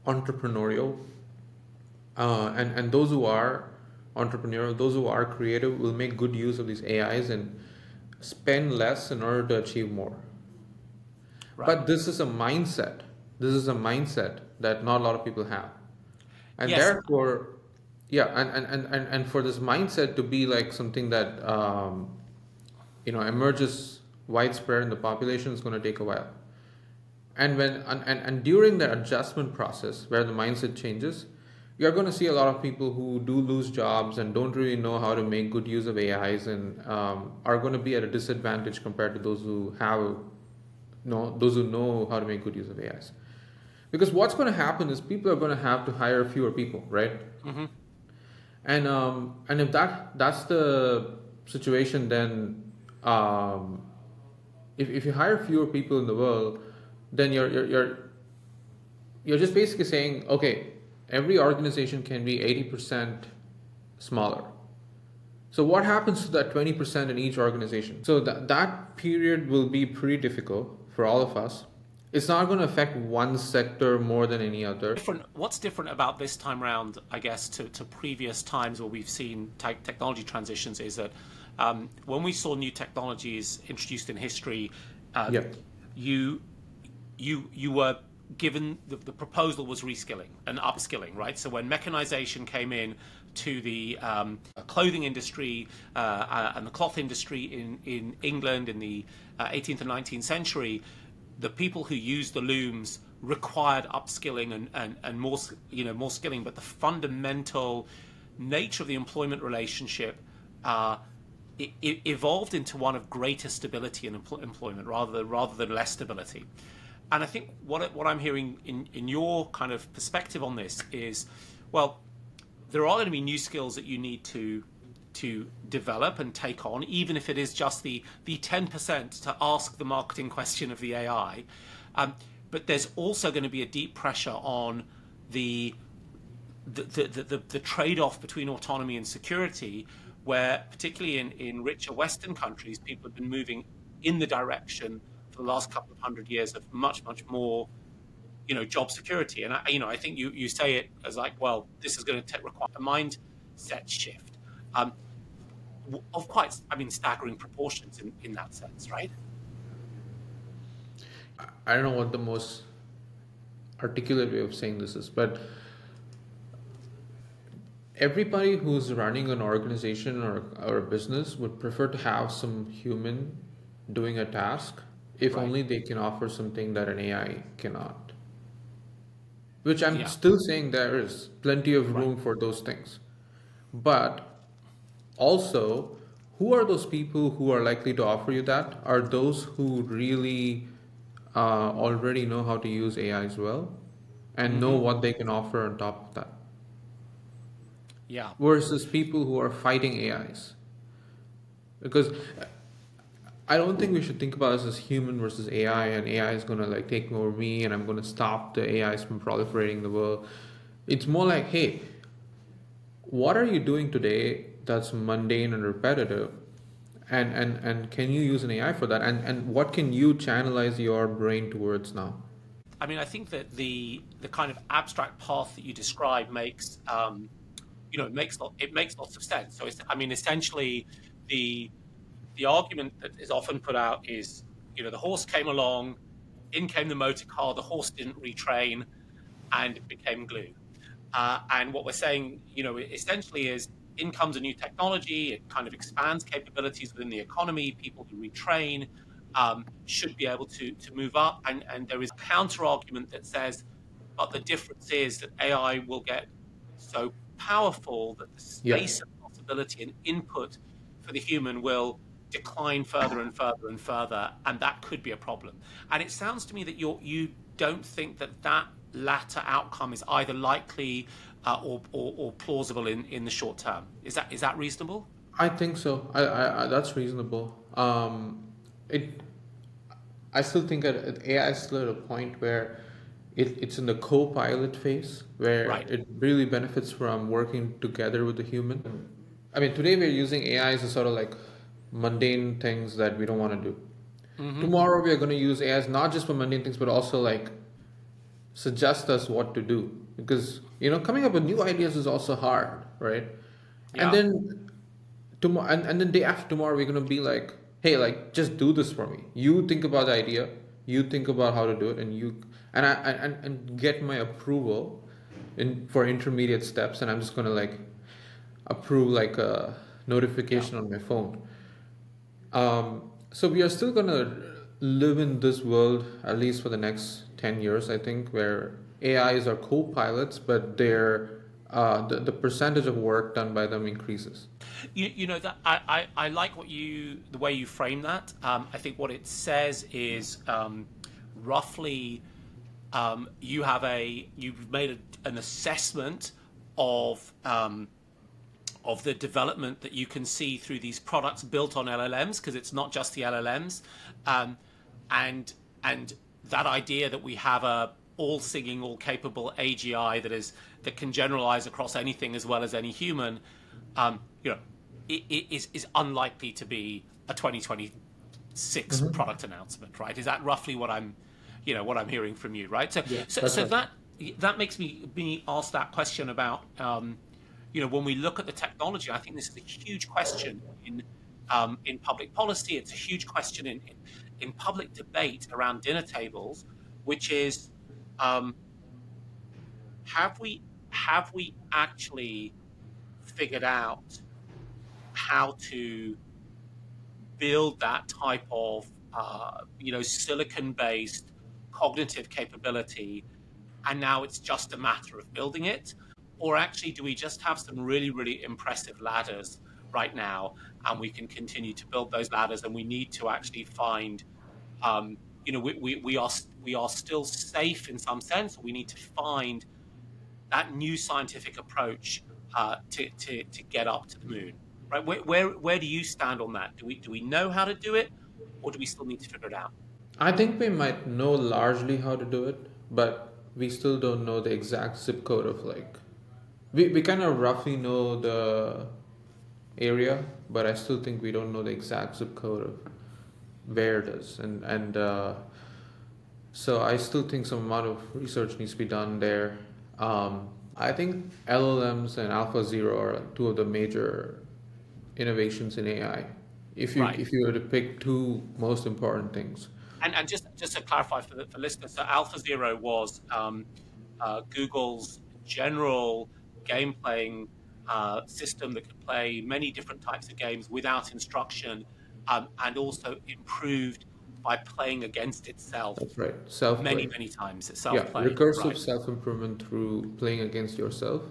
entrepreneurial uh, and and those who are entrepreneurial those who are creative will make good use of these ais and spend less in order to achieve more right. but this is a mindset this is a mindset that not a lot of people have and yes. therefore yeah and, and, and, and for this mindset to be like something that um, you know emerges widespread in the population is going to take a while. And when and, and, and during the adjustment process where the mindset changes you're going to see a lot of people who do lose jobs and don't really know how to make good use of ais and um, are going to be at a disadvantage compared to those who have know those who know how to make good use of ais because what's going to happen is people are going to have to hire fewer people right? Mm-hmm. And um, and if that that's the situation then um, if, if you hire fewer people in the world, then you're, you're, you're, you're just basically saying, okay, every organization can be 80% smaller. So what happens to that 20% in each organization? So that, that period will be pretty difficult for all of us. It's not going to affect one sector more than any other. Different, what's different about this time around, I guess, to, to previous times where we've seen te- technology transitions is that um, when we saw new technologies introduced in history, uh, yep. you you you were given the, the, proposal was reskilling and upskilling, right? So when mechanization came in to the um, clothing industry uh, uh and the cloth industry in, in England in the uh, 18th and 19th century, the people who used the looms required upskilling and, and, and more you know more skilling, but the fundamental nature of the employment relationship uh, it, it evolved into one of greater stability in empl- employment rather than rather than less stability. And I think what what I'm hearing in in your kind of perspective on this is, well, there are going to be new skills that you need to to develop and take on, even if it is just the the 10% to ask the marketing question of the AI. Um, but there's also going to be a deep pressure on the the, the, the, the trade-off between autonomy and security where particularly in, in richer Western countries, people have been moving in the direction for the last couple of hundred years of much, much more, you know, job security. And I, you know, I think you, you say it as like, well, this is going to require a mindset shift um, of quite, I mean, staggering proportions in, in that sense, right? I don't know what the most articulate way of saying this is, but everybody who's running an organization or, or a business would prefer to have some human doing a task if right. only they can offer something that an AI cannot. Which I'm yeah. still saying there is plenty of room right. for those things. But also, who are those people who are likely to offer you that? Are those who really uh, already know how to use AI as well and mm-hmm. know what they can offer on top of that? Yeah. Versus people who are fighting AIs. Because I don't think we should think about us as human versus AI and AI is gonna like take over me and I'm gonna stop the AIs from proliferating the world. It's more like, hey, what are you doing today that's mundane and repetitive? And and and can you use an AI for that? And and what can you channelize your brain towards now? I mean, I think that the the kind of abstract path that you describe makes um, you know, it makes it makes lots of sense. So, I mean, essentially, the the argument that is often put out is, you know, the horse came along, in came the motor car, the horse didn't retrain, and it became glue. Uh, and what we're saying, you know, essentially is in comes a new technology, it kind of expands capabilities within the economy, people who retrain um, should be able to, to move up. And, and there is a counter argument that says, but the difference is that AI will get so powerful that the space yeah. of possibility and input for the human will decline further and further and further, and that could be a problem. And it sounds to me that you you don't think that that latter outcome is either likely uh, or, or, or, plausible in, in the short term. Is that is that reasonable? I think so. I, I, I that's reasonable. Um, it. I still think that AI is still at a point where it, it's in the co-pilot phase where right. it really benefits from working together with the human. I mean, today we're using AI as a sort of like mundane things that we don't want to do. Mm-hmm. Tomorrow we are going to use AI not just for mundane things, but also like suggest us what to do because you know coming up with new ideas is also hard, right? Yeah. And then tomorrow, and, and then day after tomorrow, we're going to be like, hey, like just do this for me. You think about the idea, you think about how to do it, and you and I and, and get my approval in for intermediate steps, and I'm just going to like approve like a notification yeah. on my phone um, so we are still going to live in this world at least for the next 10 years, I think, where AIs are co-pilots, but their uh, the, the percentage of work done by them increases. You, you know that I, I, I like what you the way you frame that. Um, I think what it says is um, roughly um, you have a you've made a, an assessment of um, of the development that you can see through these products built on LLMs, because it's not just the LLMs, um, and and that idea that we have a all singing, all capable AGI that is that can generalize across anything as well as any human, um, you know, it, it is is unlikely to be a 2026 mm-hmm. product announcement, right? Is that roughly what I'm, you know, what I'm hearing from you, right? So yeah, so, so right. that that makes me me ask that question about. Um, you know, when we look at the technology, I think this is a huge question in um, in public policy. It's a huge question in, in, in public debate around dinner tables, which is um, have we have we actually figured out how to build that type of uh, you know silicon based cognitive capability and now it's just a matter of building it? Or actually, do we just have some really, really impressive ladders right now, and we can continue to build those ladders? And we need to actually find, um, you know, we, we, we are we are still safe in some sense. We need to find that new scientific approach uh, to, to to get up to the moon. Right? Where, where where do you stand on that? Do we do we know how to do it, or do we still need to figure it out? I think we might know largely how to do it, but we still don't know the exact zip code of like we, we kind of roughly know the area, but I still think we don't know the exact zip code of where it is. And, and uh, so I still think some amount of research needs to be done there. Um, I think LLMs and AlphaZero are two of the major innovations in AI. If you right. if you were to pick two most important things. And, and just just to clarify for the for listeners, so AlphaZero was um, uh, Google's general game playing uh, system that could play many different types of games without instruction um, and also improved by playing against itself. That's right. Self many many times. Self Yeah, recursive right. self improvement through playing against yourself,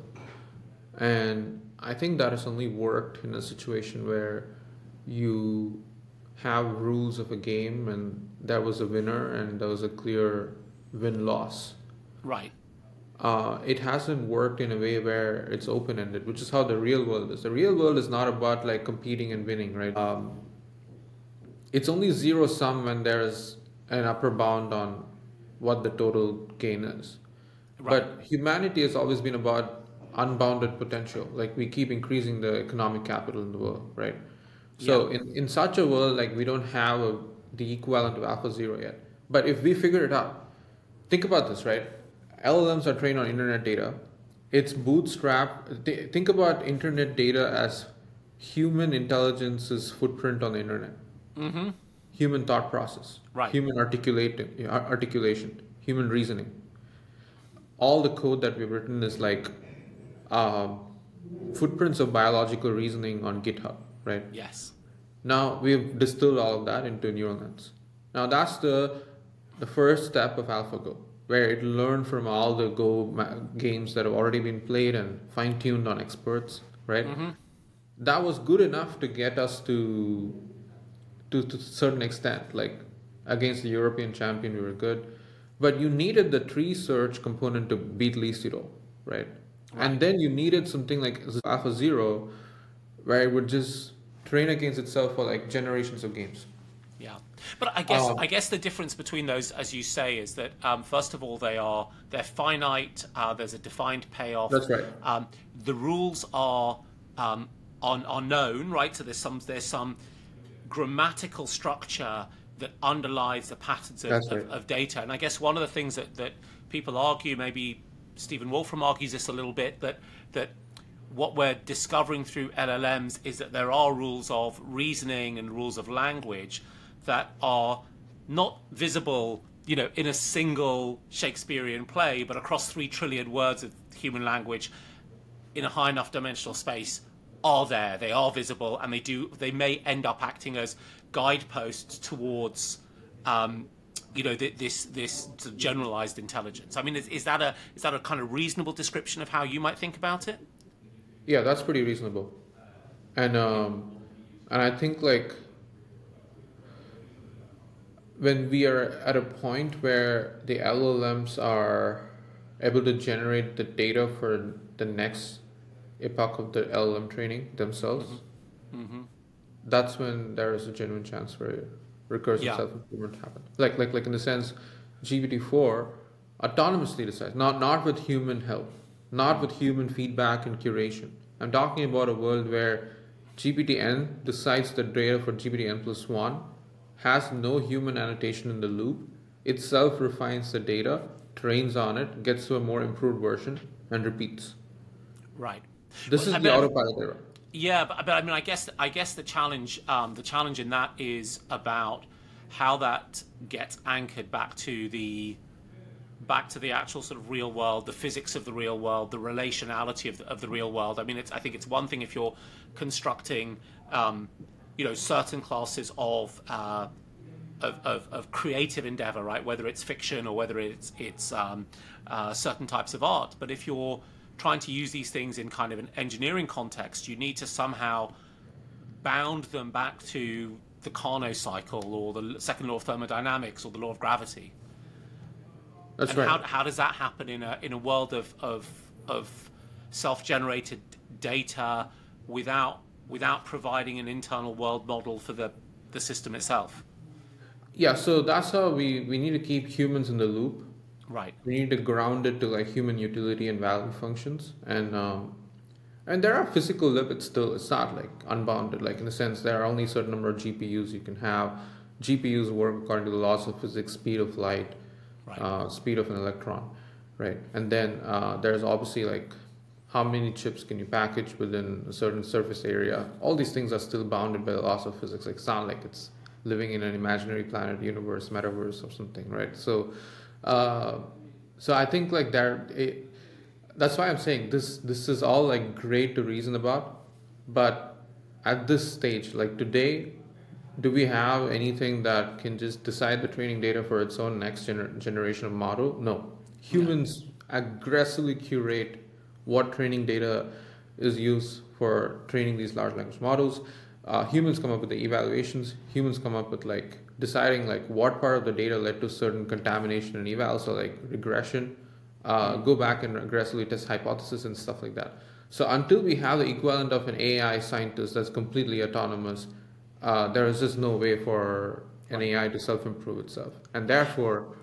and I think that has only worked in a situation where you have rules of a game and that was a winner and there was a clear win loss. Right uh, it hasn't worked in a way where it's open ended, which is how the real world is. The real world is not about like competing and winning, right? Um, it's only zero sum when there's an upper bound on what the total gain is. Right. But humanity has always been about unbounded potential. Like we keep increasing the economic capital in the world, right? So yeah. in, in such a world, like we don't have a, the equivalent of alpha zero yet. But if we figure it out, think about this, right? LLMs are trained on internet data. It's bootstrap. Think about internet data as human intelligence's footprint on the internet. Mm-hmm. Human thought process. Right. Human articulating, articulation. Human reasoning. All the code that we've written is like uh, footprints of biological reasoning on GitHub, right? Yes. Now we've distilled all of that into neural nets. Now that's the the first step of AlphaGo where it learned from all the Go games that have already been played and fine tuned on experts, right? Mm-hmm. That was good enough to get us to, to to a certain extent. Like against the European champion, we were good, but you needed the tree search component to beat Lee right? right? And then you needed something like Alpha Zero, where it would just train against itself for like generations of games. Yeah, but I guess um, I guess the difference between those, as you say, is that um, first of all they are they're finite. Uh, there's a defined payoff. That's right. Um, the rules are, um, are are known, right? So there's some there's some grammatical structure that underlies the patterns of, right. of, of, data. And I guess one of the things that, that people argue, maybe Stephen Wolfram argues this a little bit, that that what we're discovering through LLMs is that there are rules of reasoning and rules of language that are not visible, you know, in a single Shakespearean play, but across three trillion words of human language in a high enough dimensional space are there. They are visible, and they do. They may end up acting as guideposts towards, um, you know, this this generalized intelligence. I mean, is, is that a is that a kind of reasonable description of how you might think about it? Yeah, that's pretty reasonable, and um, and I think like when we are at a point where the LLMs are able to generate the data for the next epoch of the LLM training themselves, mm-hmm. Mm-hmm. that's when there is a genuine chance for recursive yeah. self improvement to happen. Like like like in the sense, GPT four autonomously decides, not not with human help, not with human feedback and curation. I'm talking about a world where GPT-N decides the data for GPT-N plus one has no human annotation in the loop. It self refines the data, trains on it, gets to a more improved version, and repeats. Right. This well, is I the autopilot era. Yeah, but, but I mean, I guess I guess the challenge um, the challenge in that is about how that gets anchored back to the back to the actual sort of real world, the physics of the real world, the relationality of the, of the real world. I mean, it's, I think it's one thing if you're constructing um, you know certain classes of, uh, of, of, of creative endeavor, right? Whether it's fiction or whether it's it's um, uh, certain types of art. But if you're trying to use these things in kind of an engineering context, you need to somehow bound them back to the Carnot cycle or the second law of thermodynamics or the law of gravity. That's and right. How, how does that happen in a in a world of of, of self-generated data without without providing an internal world model for the, the system itself. Yeah, so that's how we, we need to keep humans in the loop. Right. We need to ground it to like human utility and value functions. And um, and there are physical limits still. It's not like unbounded. Like in the sense there are only a certain number of GPUs you can have. GPUs work according to the laws of physics, speed of light, right. uh, speed of an electron, right? And then uh, there's obviously like how many chips can you package within a certain surface area. All these things are still bounded by the laws of physics. Like not like it's living in an imaginary planet, universe, metaverse, or something, right? So, uh, so I think like there, it, that's why I'm saying this. This is all like great to reason about, but at this stage, like today, do we have anything that can just decide the training data for its own next gener- generation of model? No. Humans aggressively curate what training data is used for training these large language models. Uh, humans come up with the evaluations. Humans come up with like deciding like what part of the data led to certain contamination and eval, so like regression. Uh, go back and aggressively test hypothesis and stuff like that. So until we have the equivalent of an AI scientist that's completely autonomous, uh, there is just no way for an AI to self-improve itself, and therefore,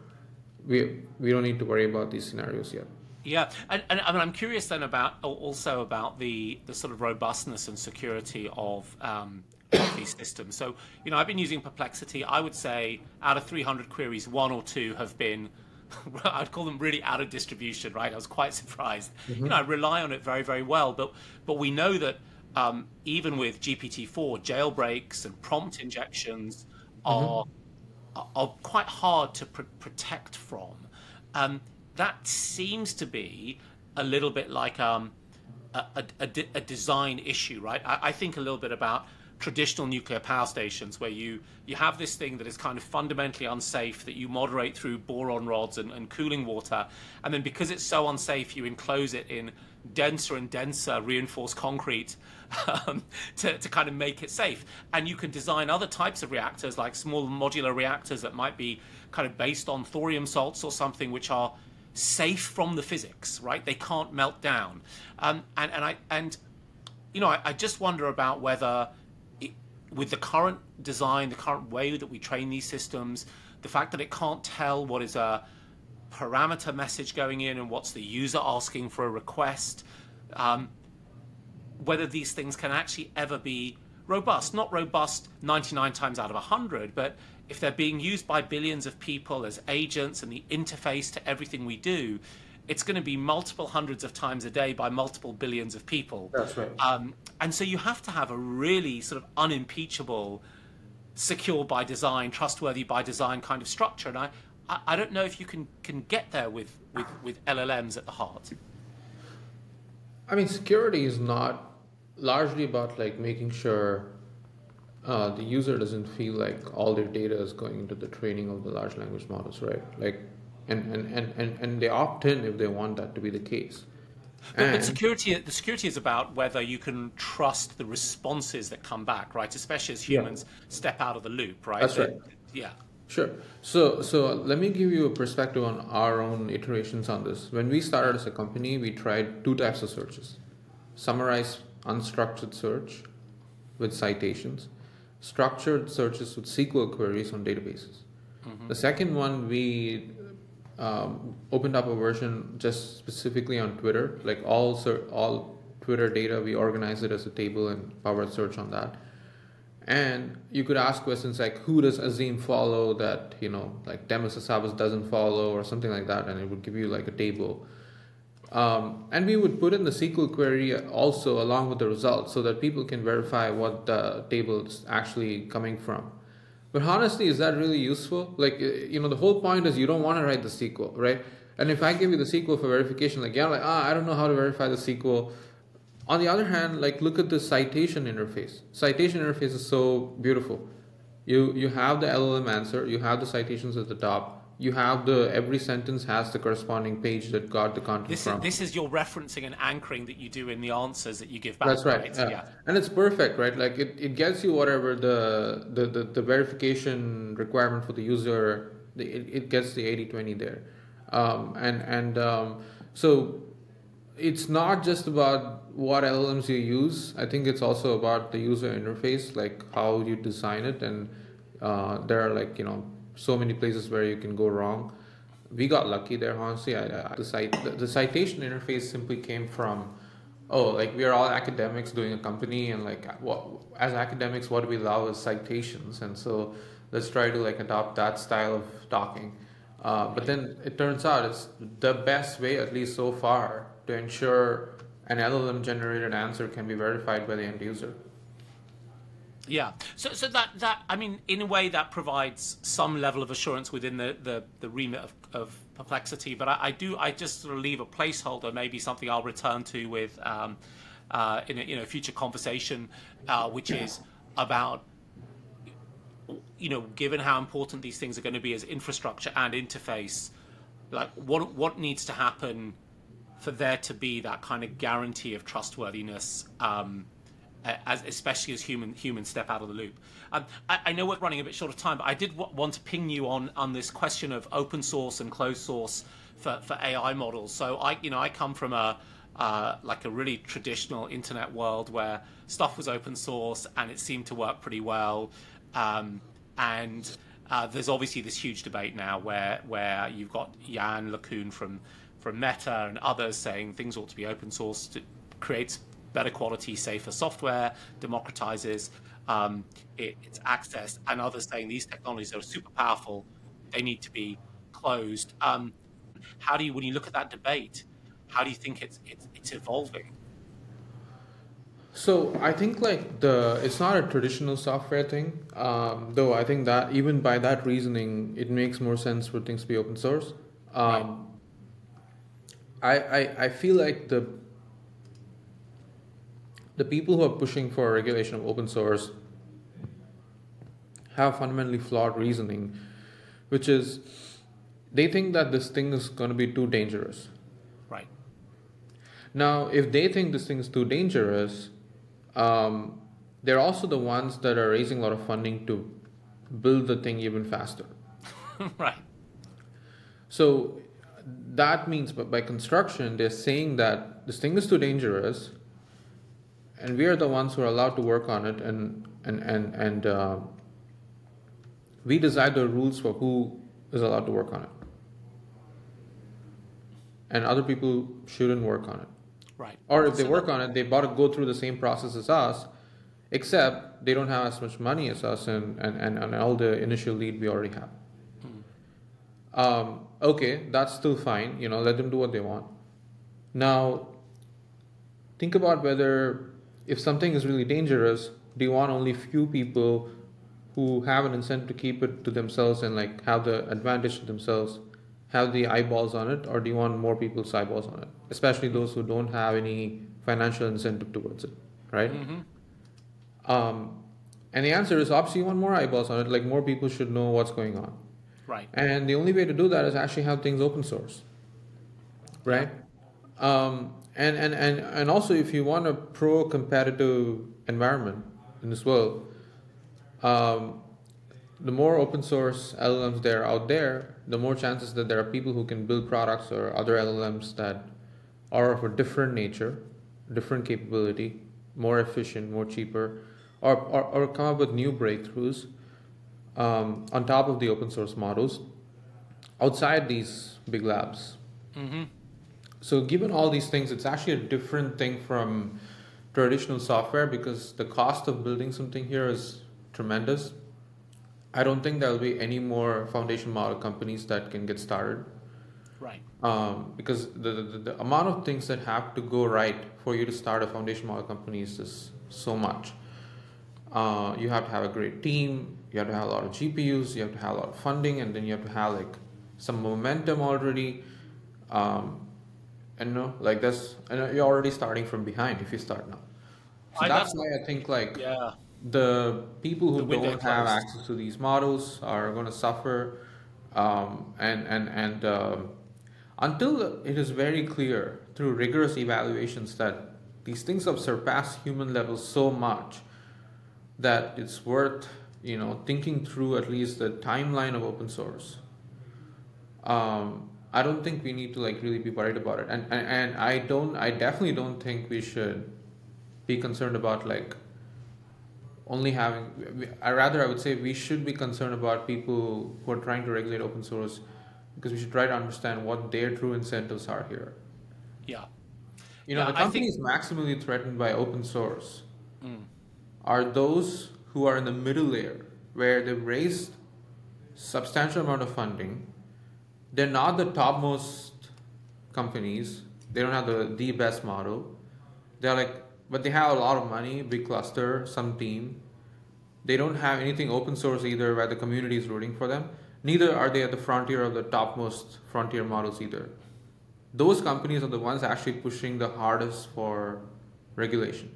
we we don't need to worry about these scenarios yet. Yeah, and, and I mean, I'm curious then about also about the the sort of robustness and security of, um, <coughs> of these systems. So, you know, I've been using Perplexity. I would say out of 300 queries, one or two have been. <laughs> I'd call them really out of distribution, right? I was quite <laughs> surprised. Mm-hmm. You know, I rely on it very, very well, but but we know that um, even with GPT-4, jailbreaks and prompt injections are mm-hmm. are quite hard to pr- protect from. Um, that seems to be a little bit like um, a, a, a, design issue, right? I, I, think a little bit about traditional nuclear power stations where you, you have this thing that is kind of fundamentally unsafe that you moderate through boron rods and, and cooling water. And then because it's so unsafe, you enclose it in denser and denser reinforced concrete <laughs> um, to, to kind of make it safe. And you can design other types of reactors, like small modular reactors that might be kind of based on thorium salts or something, which are safe from the physics, right? They can't melt down. Um, and, and I and you know, I, I just wonder about whether with the current design, the current way that we train these systems, the fact that it can't tell what is a parameter message going in and what's the user asking for a request, um, whether these things can actually ever be robust. Not robust 99 times out of 100, but if they're being used by billions of people as agents and the interface to everything we do, it's going to be multiple hundreds of times a day by multiple billions of people. That's right. Um, and so you have to have a really sort of unimpeachable, secure by design, trustworthy by design kind of structure. And I, I, don't know if you can, can get there with, with, with LLMs at the heart. I mean, security is not largely about like making sure uh, the user doesn't feel like all their data is going into the training of the large language models, right? Like and, and, and, and, and they opt in if they want that to be the case. But, but, security, the security is about whether you can trust the responses that come back, right? Especially as humans yeah. step out of the loop, right? That's right. Yeah. Sure. So, so let me give you a perspective on our own iterations on this. When we started as a company, we tried two types of searches: summarized unstructured search with citations, structured searches with SQL queries on databases. Mm-hmm. The second one we um, opened up a version just specifically on Twitter, like all all Twitter data, we organize it as a table and powered search on that. And you could ask questions like, who does Azeem follow that, you know, like Demis Hassabis doesn't follow or something like that, and it would give you like a table. Um, and we would put in the SQL query also along with the results so that people can verify what the table is actually coming from. But honestly, is that really useful? Like, uh, you know, the whole point is you don't want to write the SQL, right? And if I give you the SQL for verification, like, yeah, like, ah, I don't know how to verify the SQL. On the other hand, like, look at the citation interface. Citation interface is so beautiful. You you have the LLM answer, you have the citations at the top, you have the every sentence has the corresponding page that got the content this from. Is, this is your referencing and anchoring that you do in the answers that you give back. That's right. right? Yeah. yeah. and it's perfect, right? Like it, it gets you whatever the the, the, the verification requirement for the user. The, it, it gets the 80-20 there, um, and and um, so it's not just about what LLMs you use. I think it's also about the user interface, like how you design it, and uh, there are like you know so many places where you can go wrong. We got lucky there, honestly. I, I, the, cite, the, the citation interface simply came from, oh, like we are all academics doing a company, and like what as academics, what we love is citations, and so let's try to like adopt that style of talking. Uh, but then it turns out it's the best way, at least so far, to ensure an LLM generated answer can be verified by the end user. Yeah. So, so that that I mean, in a way, that provides some level of assurance within the the, the remit of, of perplexity. But I, I do I just sort of leave a placeholder, maybe something I'll return to with um, uh, in a you know future conversation, uh, which is about you know, given how important these things are going to be as infrastructure and interface, like what what needs to happen for there to be that kind of guarantee of trustworthiness. Um, as, especially as human humans step out of the loop. Um, I, I, know we're running a bit short of time, but I did w- want to ping you on on this question of open source and closed source for, for AI models. So I, you know, I come from a uh, like a really traditional internet world where stuff was open source and it seemed to work pretty well. Um, and uh, there's obviously this huge debate now where where you've got Yann LeCun from from Meta and others saying things ought to be open source to create better quality, safer software, democratizes um, it, its access, and others saying these technologies are super powerful, they need to be closed. Um, how do you, when you look at that debate, how do you think it's it's, it's evolving? So I think like the it's not a traditional software thing, um, though I think that even by that reasoning, it makes more sense for things to be open source. Um, right. I, I I feel like the the people who are pushing for regulation of open source have fundamentally flawed reasoning, which is they think that this thing is going to be too dangerous. Right. Now, if they think this thing is too dangerous, um, they're also the ones that are raising a lot of funding to build the thing even faster. <laughs> right. So that means by, by construction, they're saying that this thing is too dangerous, and we are the ones who are allowed to work on it, and and and and uh, we decide the rules for who is allowed to work on it, and other people shouldn't work on it. Right. Or if they work on it, they've got to go through the same process as us, except they don't have as much money as us and, and, and, and all the initial lead we already have. Um, okay, that's still fine. You know, let them do what they want. Now, think about whether if something is really dangerous, do you want only few people who have an incentive to keep it to themselves and like have the advantage to themselves have the eyeballs on it, or do you want more people's eyeballs on it, especially those who don't have any financial incentive towards it, right? Mm-hmm. Um, and the answer is obviously you want more eyeballs on it, like more people should know what's going on. Right. And the only way to do that is actually have things open source, right? Um, and, and, and, and also, if you want a pro competitive environment in this world, um, the more open source LLMs there are out there, the more chances that there are people who can build products or other LLMs that are of a different nature, different capability, more efficient, more cheaper, or, or, or come up with new breakthroughs um, on top of the open source models outside these big labs. Mm-hmm. So, given all these things, it's actually a different thing from traditional software because the cost of building something here is tremendous. I don't think there'll be any more foundation model companies that can get started. Right. Um, because the, the, the amount of things that have to go right for you to start a foundation model company is just so much. Uh, you have to have a great team, you have to have a lot of GPUs, you have to have a lot of funding, and then you have to have like some momentum already. Um, and no, like that's, and you're already starting from behind if you start now. So I- that's why I think like Yeah. the people who The don't have closed. access to these models are going to suffer um, and and and um, until it is very clear through rigorous evaluations that these things have surpassed human levels so much that it's worth you know thinking through at least the timeline of open source um, i don't think we need to like really be worried about it and, and and i don't i definitely don't think we should be concerned about like only having i rather i would say we should be concerned about people who are trying to regulate open source because we should try to understand what their true incentives are here Yeah. you know Yeah, the I think- companies maximally threatened by open source Mm. are those who are in the middle layer where they've raised substantial amount of funding they're not the topmost companies. They don't have the, the best model. They're like but they have a lot of money big cluster some team. They don't have anything open source either where the community is rooting for them. Neither are they at the frontier of the topmost frontier models either. Those companies are the ones actually pushing the hardest for regulation.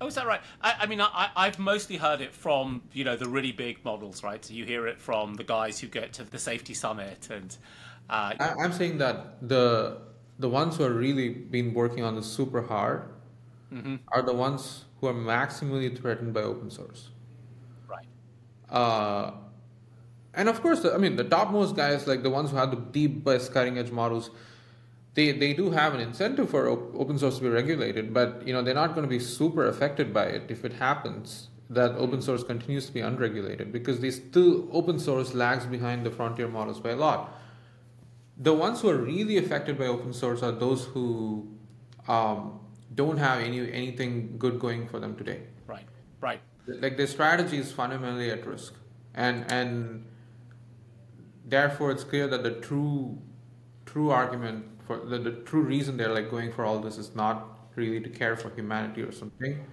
Oh, is that right? I, I mean, I, I've mostly heard it from you know the really big models, right? So you hear it from the guys who get to the safety summit, and uh, I, I'm saying that the the ones who are really been working on this super hard are the ones who are maximally threatened by open source. right, Uh, and of course, I mean, the topmost guys, like the ones who have the deep best cutting edge models, they, they do have an incentive for op- open source to be regulated, but you know they're not going to be super affected by it if it happens that open source continues to be unregulated because they still open source lags behind the frontier models by a lot. The ones who are really affected by open source are those who um, don't have any anything good going for them today. Right, right. like their strategy is fundamentally at risk. And and therefore it's clear that the true true argument for the, the true reason they're like going for all this is not really to care for humanity or something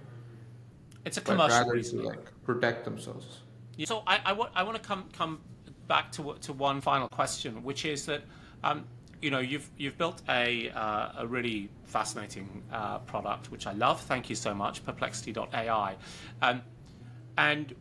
It's a but commercial rather to like protect themselves. Yeah, So I, I, want, I want to come come back to to one final question, which is that um, you know you've you've built a uh, a really fascinating uh, product, which I love. Thank you so much, Perplexity.ai, um, and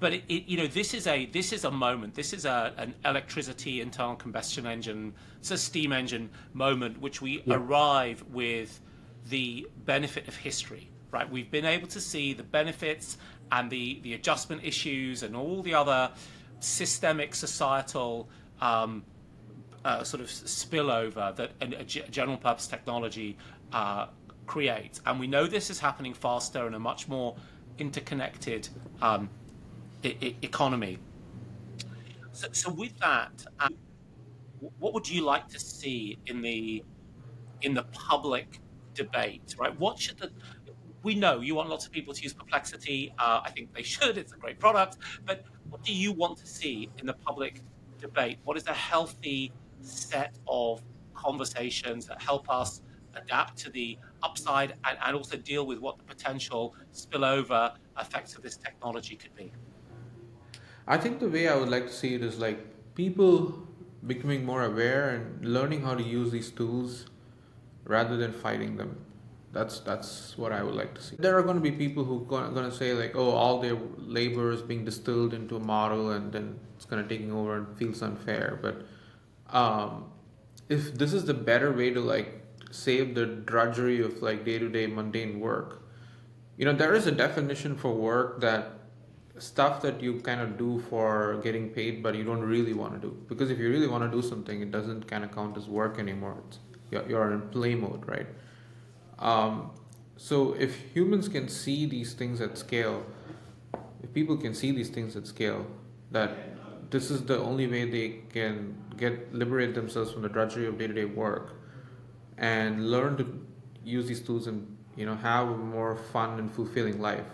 but it, it, you know this is a this is a moment this is a an electricity internal combustion engine it's a steam engine moment which we yeah. arrive with the benefit of history right we've been able to see the benefits and the the adjustment issues and all the other systemic societal um, uh, sort of spillover that a, a general purpose technology uh, creates and we know this is happening faster in a much more interconnected um, I- economy. So, so with that, um, what would you like to see in the in the public debate? Right? What should the we know you want lots of people to use Perplexity. Uh, I think they should. It's a great product. But what do you want to see in the public debate? What is a healthy set of conversations that help us adapt to the upside and, and also deal with what the potential spillover effects of this technology could be? I think the way I would like to see it is like people becoming more aware and learning how to use these tools rather than fighting them. That's that's what I would like to see. There are going to be people who are going to say like, oh, all their labor is being distilled into a model, and then it's going to take over and feels unfair. But um, if this is the better way to like save the drudgery of like day to day mundane work, you know, there is a definition for work that stuff that you kind of do for getting paid but you don't really want to do. Because if you really want to do something it doesn't kind of count as work anymore. It's, you're, you're in play mode right? Um, so if humans can see these things at scale if people can see these things at scale that this is the only way they can get liberate themselves from the drudgery of day-to-day work and learn to use these tools and you know have a more fun and fulfilling life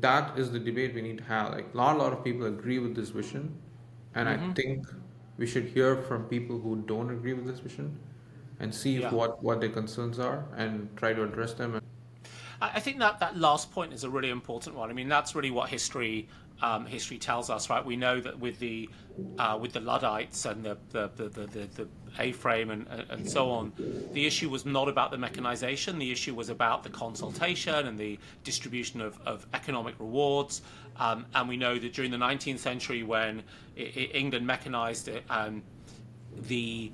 that is the debate we need to have. Like, not a lot of people agree with this vision, and mm-hmm. I think we should hear from people who don't agree with this vision and see yeah. what what their concerns are and try to address them. I think that that last point is a really important one. I mean, that's really what history um, history tells us, right? We know that with the uh, with the Luddites and the the the, the, the, A-frame and, and so on, the issue was not about the mechanization. The issue was about the consultation and the distribution of, of economic rewards. Um, and we know that during the 19th century, when it, it, England mechanized it, um, the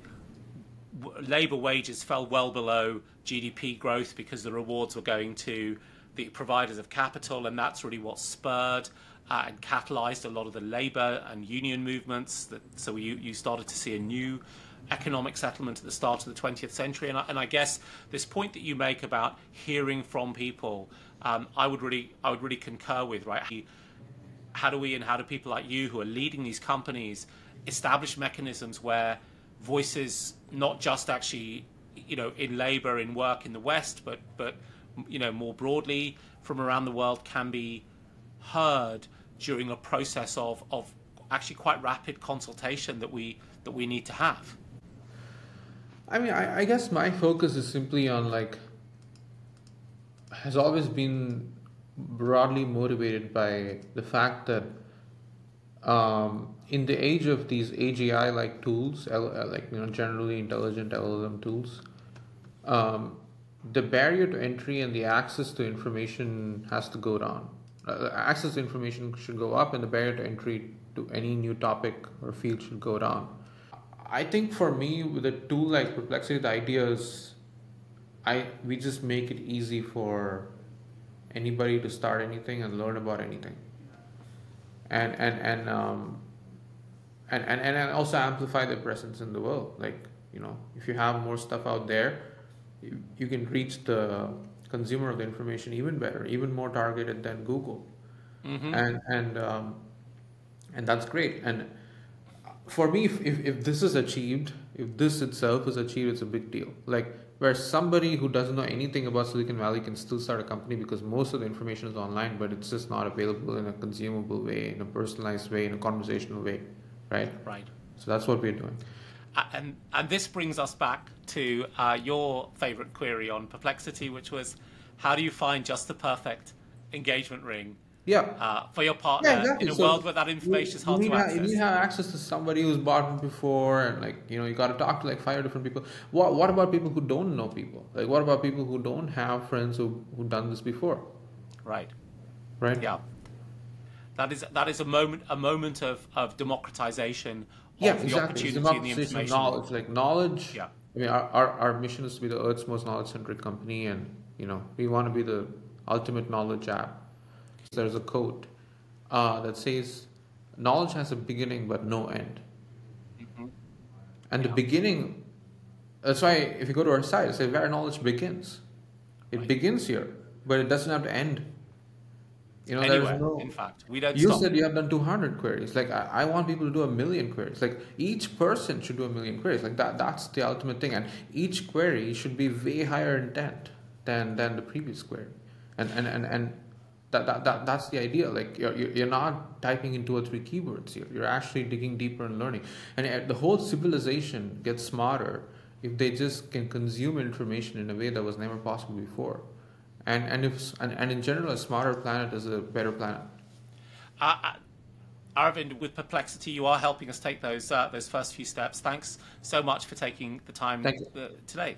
labour wages fell well below GDP growth because the rewards were going to the providers of capital, and that's really what spurred uh, and catalyzed a lot of the labor and union movements. That, so you, you started to see a new economic settlement at the start of the 20th century. And I, and I guess this point that you make about hearing from people, um, I would really I would really concur with. Right? How do we and how do people like you who are leading these companies establish mechanisms where voices, not just actually you know in labor in work in the West, but but you know more broadly from around the world, can be heard during a process of, of actually quite rapid consultation that we that we need to have. I mean, I, I guess my focus is simply on like has always been broadly motivated by the fact that um, in the age of these AGI like tools, uh, like you know generally intelligent LLM tools, um, the barrier to entry and the access to information has to go down uh, access information should go up and the barrier to entry to any new topic or field should go down. I think for me, with a tool like Perplexity, the idea is I we just make it easy for anybody to start anything and learn about anything. And and and um, and, and, and also amplify their presence in the world. Like, you know, if you have more stuff out there, you, you can reach the consumer of the information even better, even more targeted than Google, mm-hmm. and and um, and that's great. And for me, if, if, if this is achieved, if this itself is achieved, it's a big deal. Like where somebody who doesn't know anything about Silicon Valley can still start a company because most of the information is online, but it's just not available in a consumable way, in a personalized way, in a conversational way, right? Right. So that's what we're doing. And and this brings us back to uh, your favorite query on Perplexity, which was, how do you find just the perfect engagement ring? Yeah. Uh, for your partner yeah, exactly. in a so world where that information is hard to access. you need to have access to somebody who's bought before, and like you know, you got to talk to like five different people. What What about people who don't know people? Like, what about people who don't have friends who who done this before? Right. Right. Yeah. That is that is a moment a moment of, of democratization yeah, the exactly. opportunity It's and the information. knowledge. Like knowledge. Yeah. I mean, our, our, our mission is to be the Earth's most knowledge-centric company, and you know, we want to be the ultimate knowledge app. There's a quote uh, that says, "Knowledge has a beginning but no end." And the beginning, that's why if you go to our site, it says where knowledge begins. It begins here, but it doesn't have to end. You know, Anywhere, no. in fact, we don't You stop. said you have done 200 queries. Like I, I want people to do a million queries. Like each person should do a million queries. Like that. That's the ultimate thing. And each query should be way higher intent than than the previous query. And and and and that, that, that that's the idea. Like you're you're you're not typing in two or three keywords here. You're actually digging deeper and learning. And uh, the whole civilization gets smarter if they just can consume information in a way that was never possible before. And and if and, and in general, a smarter planet is a better planet. Uh, uh, Aravind, with Perplexity, you are helping us take those uh, those first few steps. Thanks so much for taking the time uh, today.